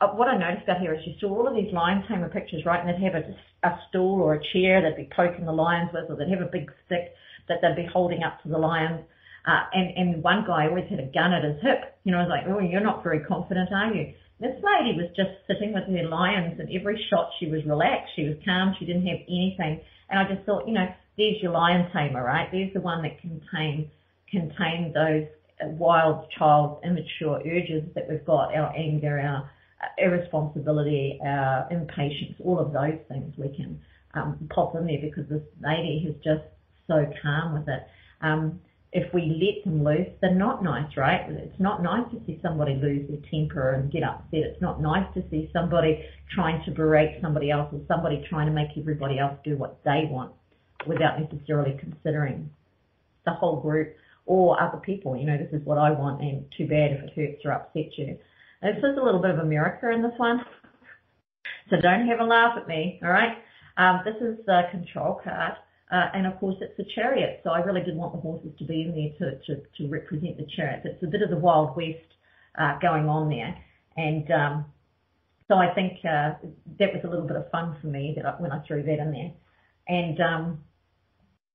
A: uh, what I noticed about here is you saw all of these lion tamer pictures, right? And they'd have a, a stool or a chair they'd be poking the lions with, or they'd have a big stick that they'd be holding up to the lions. Uh, and, and one guy always had a gun at his hip. You know, I was like, oh, you're not very confident, are you? This lady was just sitting with her lions, and every shot she was relaxed, she was calm, she didn't have anything. And I just thought, you know, there's your lion tamer, right? There's the one that contain contain those wild child immature urges that we've got, our anger, our irresponsibility, our impatience, all of those things we can um, pop in there because this lady is just so calm with it. Um, if we let them loose, they're not nice, right? It's not nice to see somebody lose their temper and get upset. It's not nice to see somebody trying to berate somebody else or somebody trying to make everybody else do what they want without necessarily considering the whole group or other people. You know, this is what I want and too bad if it hurts or upsets you. This is a little bit of America in this one. So don't have a laugh at me, all right? Um, this is the control card. Uh, and of course, it's a chariot. So I really did want the horses to be in there to, to, to represent the chariots. It's a bit of the Wild West uh, going on there. And um, so I think uh, that was a little bit of fun for me that I, when I threw that in there. And um,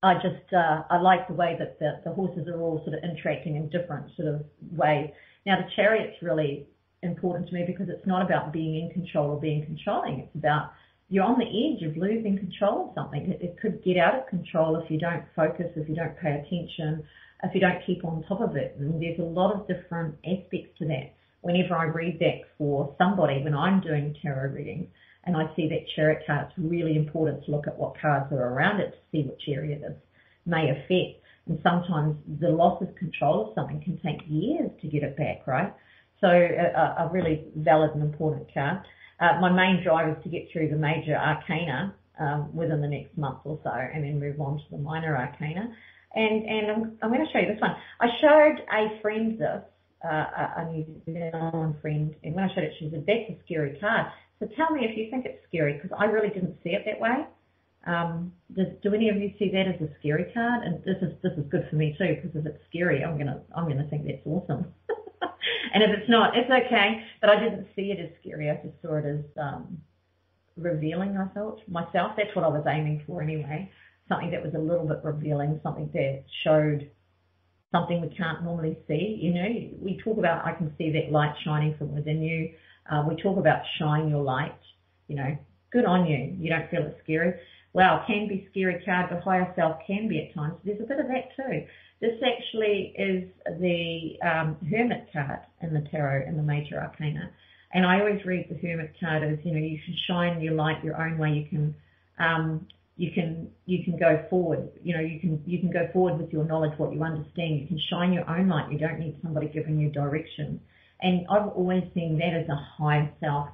A: I just uh, I like the way that the, the horses are all sort of interacting in different sort of ways. Now the chariot's really important to me because it's not about being in control or being controlling. It's about you're on the edge of losing control of something. It, it could get out of control if you don't focus, if you don't pay attention, if you don't keep on top of it. And there's a lot of different aspects to that. Whenever I read that for somebody, when I'm doing tarot readings, and I see that chariot card, it's really important to look at what cards are around it to see which area this may affect. And sometimes the loss of control of something can take years to get it back, right? So a, a really valid and important card. Uh, my main drive is to get through the major arcana um, within the next month or so, and then move on to the minor arcana. And and I'm, I'm going to show you this one. I showed a friend this, uh, a New Zealand friend, and when I showed it, she said, "That's a scary card." So tell me if you think it's scary, because I really didn't see it that way. Um, does, do any of you see that as a scary card? And this is this is good for me too, because if it's scary, I'm gonna I'm gonna think that's awesome. and if it's not, it's okay. But I didn't see it as scary. I just saw it as um, revealing. I felt myself. That's what I was aiming for anyway. Something that was a little bit revealing. Something that showed something we can't normally see. You know, we talk about I can see that light shining from within you. Uh, we talk about shine your light. You know, good on you. You don't feel it scary. Well, can be scary card, but higher self can be at times. There's a bit of that too. This actually is the um, Hermit card in the tarot in the Major Arcana. And I always read the Hermit card as, you know, you can shine your light your own way. You can, um, you can, you can go forward. You know, you can, you can go forward with your knowledge, what you understand. You can shine your own light. You don't need somebody giving you direction. And I've always seen that as a higher self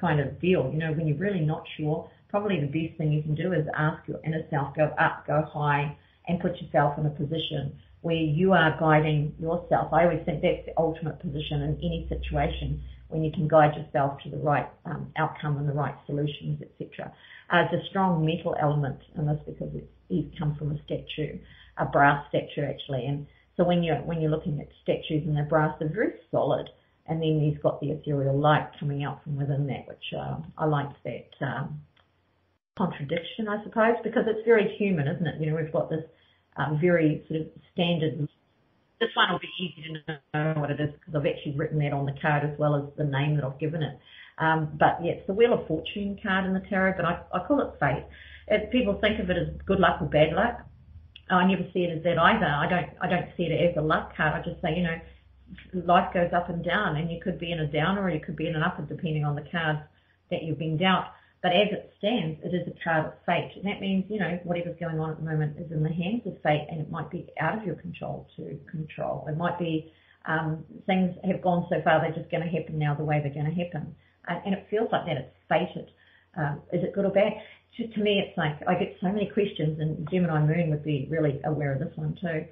A: kind of deal. You know, when you're really not sure, probably the best thing you can do is ask your inner self, go up, go high, and put yourself in a position where you are guiding yourself. I always think that's the ultimate position in any situation when you can guide yourself to the right um, outcome and the right solutions, etc. Uh, there's a strong metal element in this because it's, it's come from a statue, a brass statue actually. And so when you're when you're looking at statues and they're brass, they're very solid. And then you've got the ethereal light coming out from within that, which uh, I like that um, contradiction, I suppose, because it's very human, isn't it? You know, we've got this um, very sort of standard. This one will be easy to know what it is because I've actually written that on the card as well as the name that I've given it. Um, but yeah, it's the Wheel of Fortune card in the tarot, but I, I call it fate. People think of it as good luck or bad luck. I never see it as that either. I don't I don't see it as a luck card. I just say, you know, life goes up and down and you could be in a downer or you could be in an upper depending on the cards that you've been dealt. But as it stands, it is a card of fate. And that means, you know, whatever's going on at the moment is in the hands of fate and it might be out of your control to control. It might be um, things have gone so far, they're just going to happen now the way they're going to happen. Uh, and it feels like that, it's fated. Um, is it good or bad? To, to me, it's like I get so many questions, and Gemini Moon would be really aware of this one too.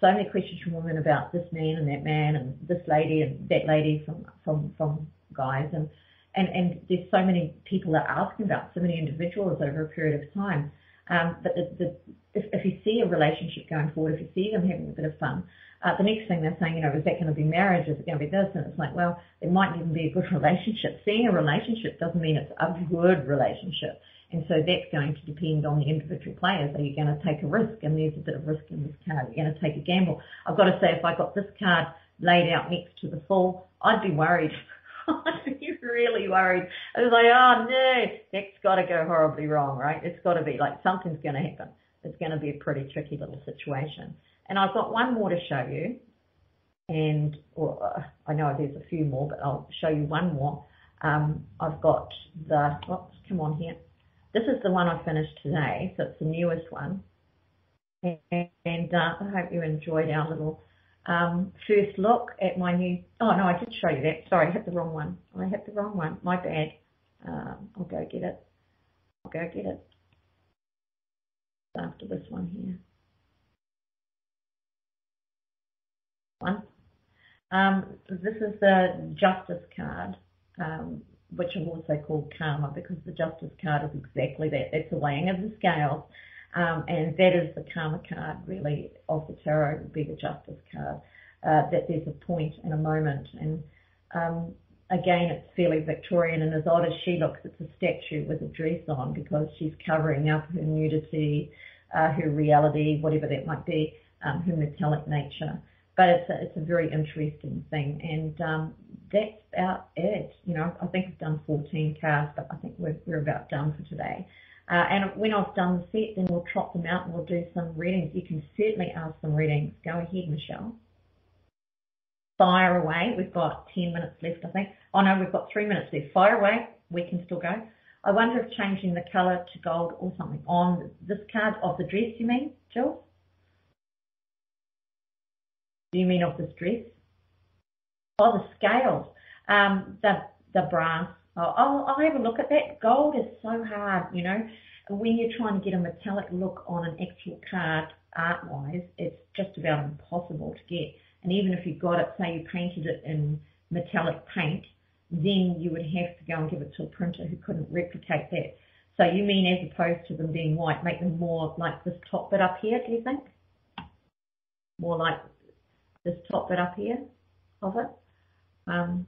A: So many questions from women about this man and that man, and this lady and that lady from from from guys, and and and there's so many people that are asking about so many individuals over a period of time. Um, but the, the, if, if you see a relationship going forward, if you see them having a bit of fun, uh, the next thing they're saying, you know, is that going to be marriage? Is it going to be this? And it's like, well, it might even be a good relationship. Seeing a relationship doesn't mean it's a good relationship. And so that's going to depend on the individual players. Are you going to take a risk? And there's a bit of risk in this card. Are You're going to take a gamble. I've got to say, if I got this card laid out next to the Fool, I'd be worried. I'd be really worried. I was like, oh no, that's got to go horribly wrong, right? It's got to be like something's going to happen. It's going to be a pretty tricky little situation. And I've got one more to show you. And well, uh, I know there's a few more, but I'll show you one more. Um, I've got the, oops, come on here. This is the one I finished today, so it's the newest one. And, and uh, I hope you enjoyed our little um, first look at my new. Oh no, I did show you that. Sorry, I hit the wrong one. I hit the wrong one. My bad. Um, I'll go get it. I'll go get it after this one here. One. Um, this is the Justice card, um, which I've also called Karma because the Justice card is exactly that. It's a weighing of the scales. Um, and that is the karma card really of the tarot would be the justice card. Uh, that there's a point and a moment and um, again it's fairly Victorian and as odd as she looks it's a statue with a dress on because she's covering up her nudity, uh, her reality, whatever that might be, um, her metallic nature. But it's a, it's a very interesting thing and um, that's about it. You know, I think I've done 14 cards, but I think we're, we're about done for today. Uh, and when I've done the set, then we'll trot them out and we'll do some readings. You can certainly ask some readings. Go ahead, Michelle. Fire away. We've got 10 minutes left, I think. Oh no, we've got three minutes left. Fire away. We can still go. I wonder if changing the colour to gold or something on this card of the dress, you mean, Jill? Do you mean of this dress? Oh, the scales. Um, the, the brass I'll, I'll have a look at that. Gold is so hard, you know. When you're trying to get a metallic look on an actual card, art-wise, it's just about impossible to get. And even if you got it, say you painted it in metallic paint, then you would have to go and give it to a printer who couldn't replicate that. So you mean as opposed to them being white, make them more like this top bit up here, do you think? More like this top bit up here of it? Um,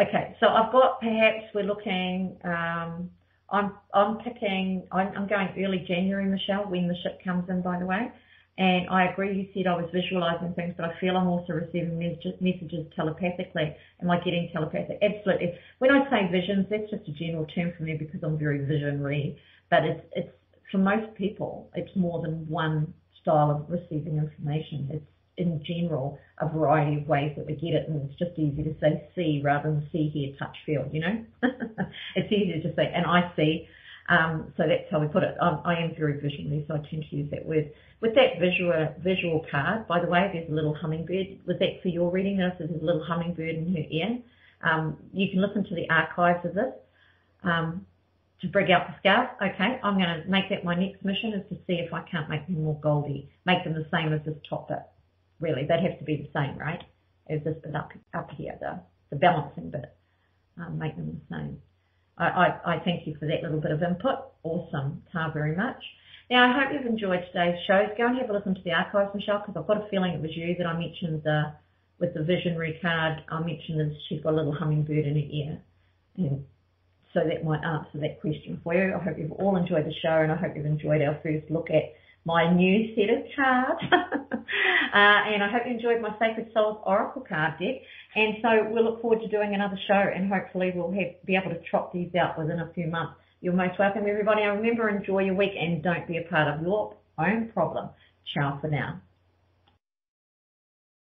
A: Okay, so I've got perhaps we're looking, um, I'm, I'm picking, I'm, I'm going early January, Michelle, when the ship comes in, by the way. And I agree, you said I was visualizing things, but I feel I'm also receiving messages telepathically. Am I getting telepathic? Absolutely. When I say visions, that's just a general term for me because I'm very visionary. But it's, it's for most people, it's more than one style of receiving information. It's in general a variety of ways that we get it, and it's just easy to say see rather than see, hear, touch, feel. You know, it's easier to just say, and I see. Um, so that's how we put it. I'm, I am very visually, so I tend to use that word. With that visual visual card, by the way, there's a little hummingbird. Was that for your reading? There's a little hummingbird in her ear. Um, you can listen to the archives of this. Um, to bring out the scarf. Okay, I'm going to make that my next mission is to see if I can't make them more goldy, make them the same as this top bit really. They'd have to be the same, right? As this bit up, up here, the, the balancing bit. Um, make them the same. I, I, I thank you for that little bit of input. Awesome. Ta very much. Now, I hope you've enjoyed today's shows. Go and have a listen to the archives, Michelle, because I've got a feeling it was you that I mentioned the, with the visionary card. I mentioned that she's got a little hummingbird in her ear. And so that might answer that question for you. I hope you've all enjoyed the show and I hope you've enjoyed our first look at my new set of cards. uh, and I hope you enjoyed my Sacred Souls Oracle card deck. And so we'll look forward to doing another show and hopefully we'll have, be able to trot these out within a few months. You're most welcome everybody. And remember, enjoy your week and don't be a part of your own problem. Ciao for now.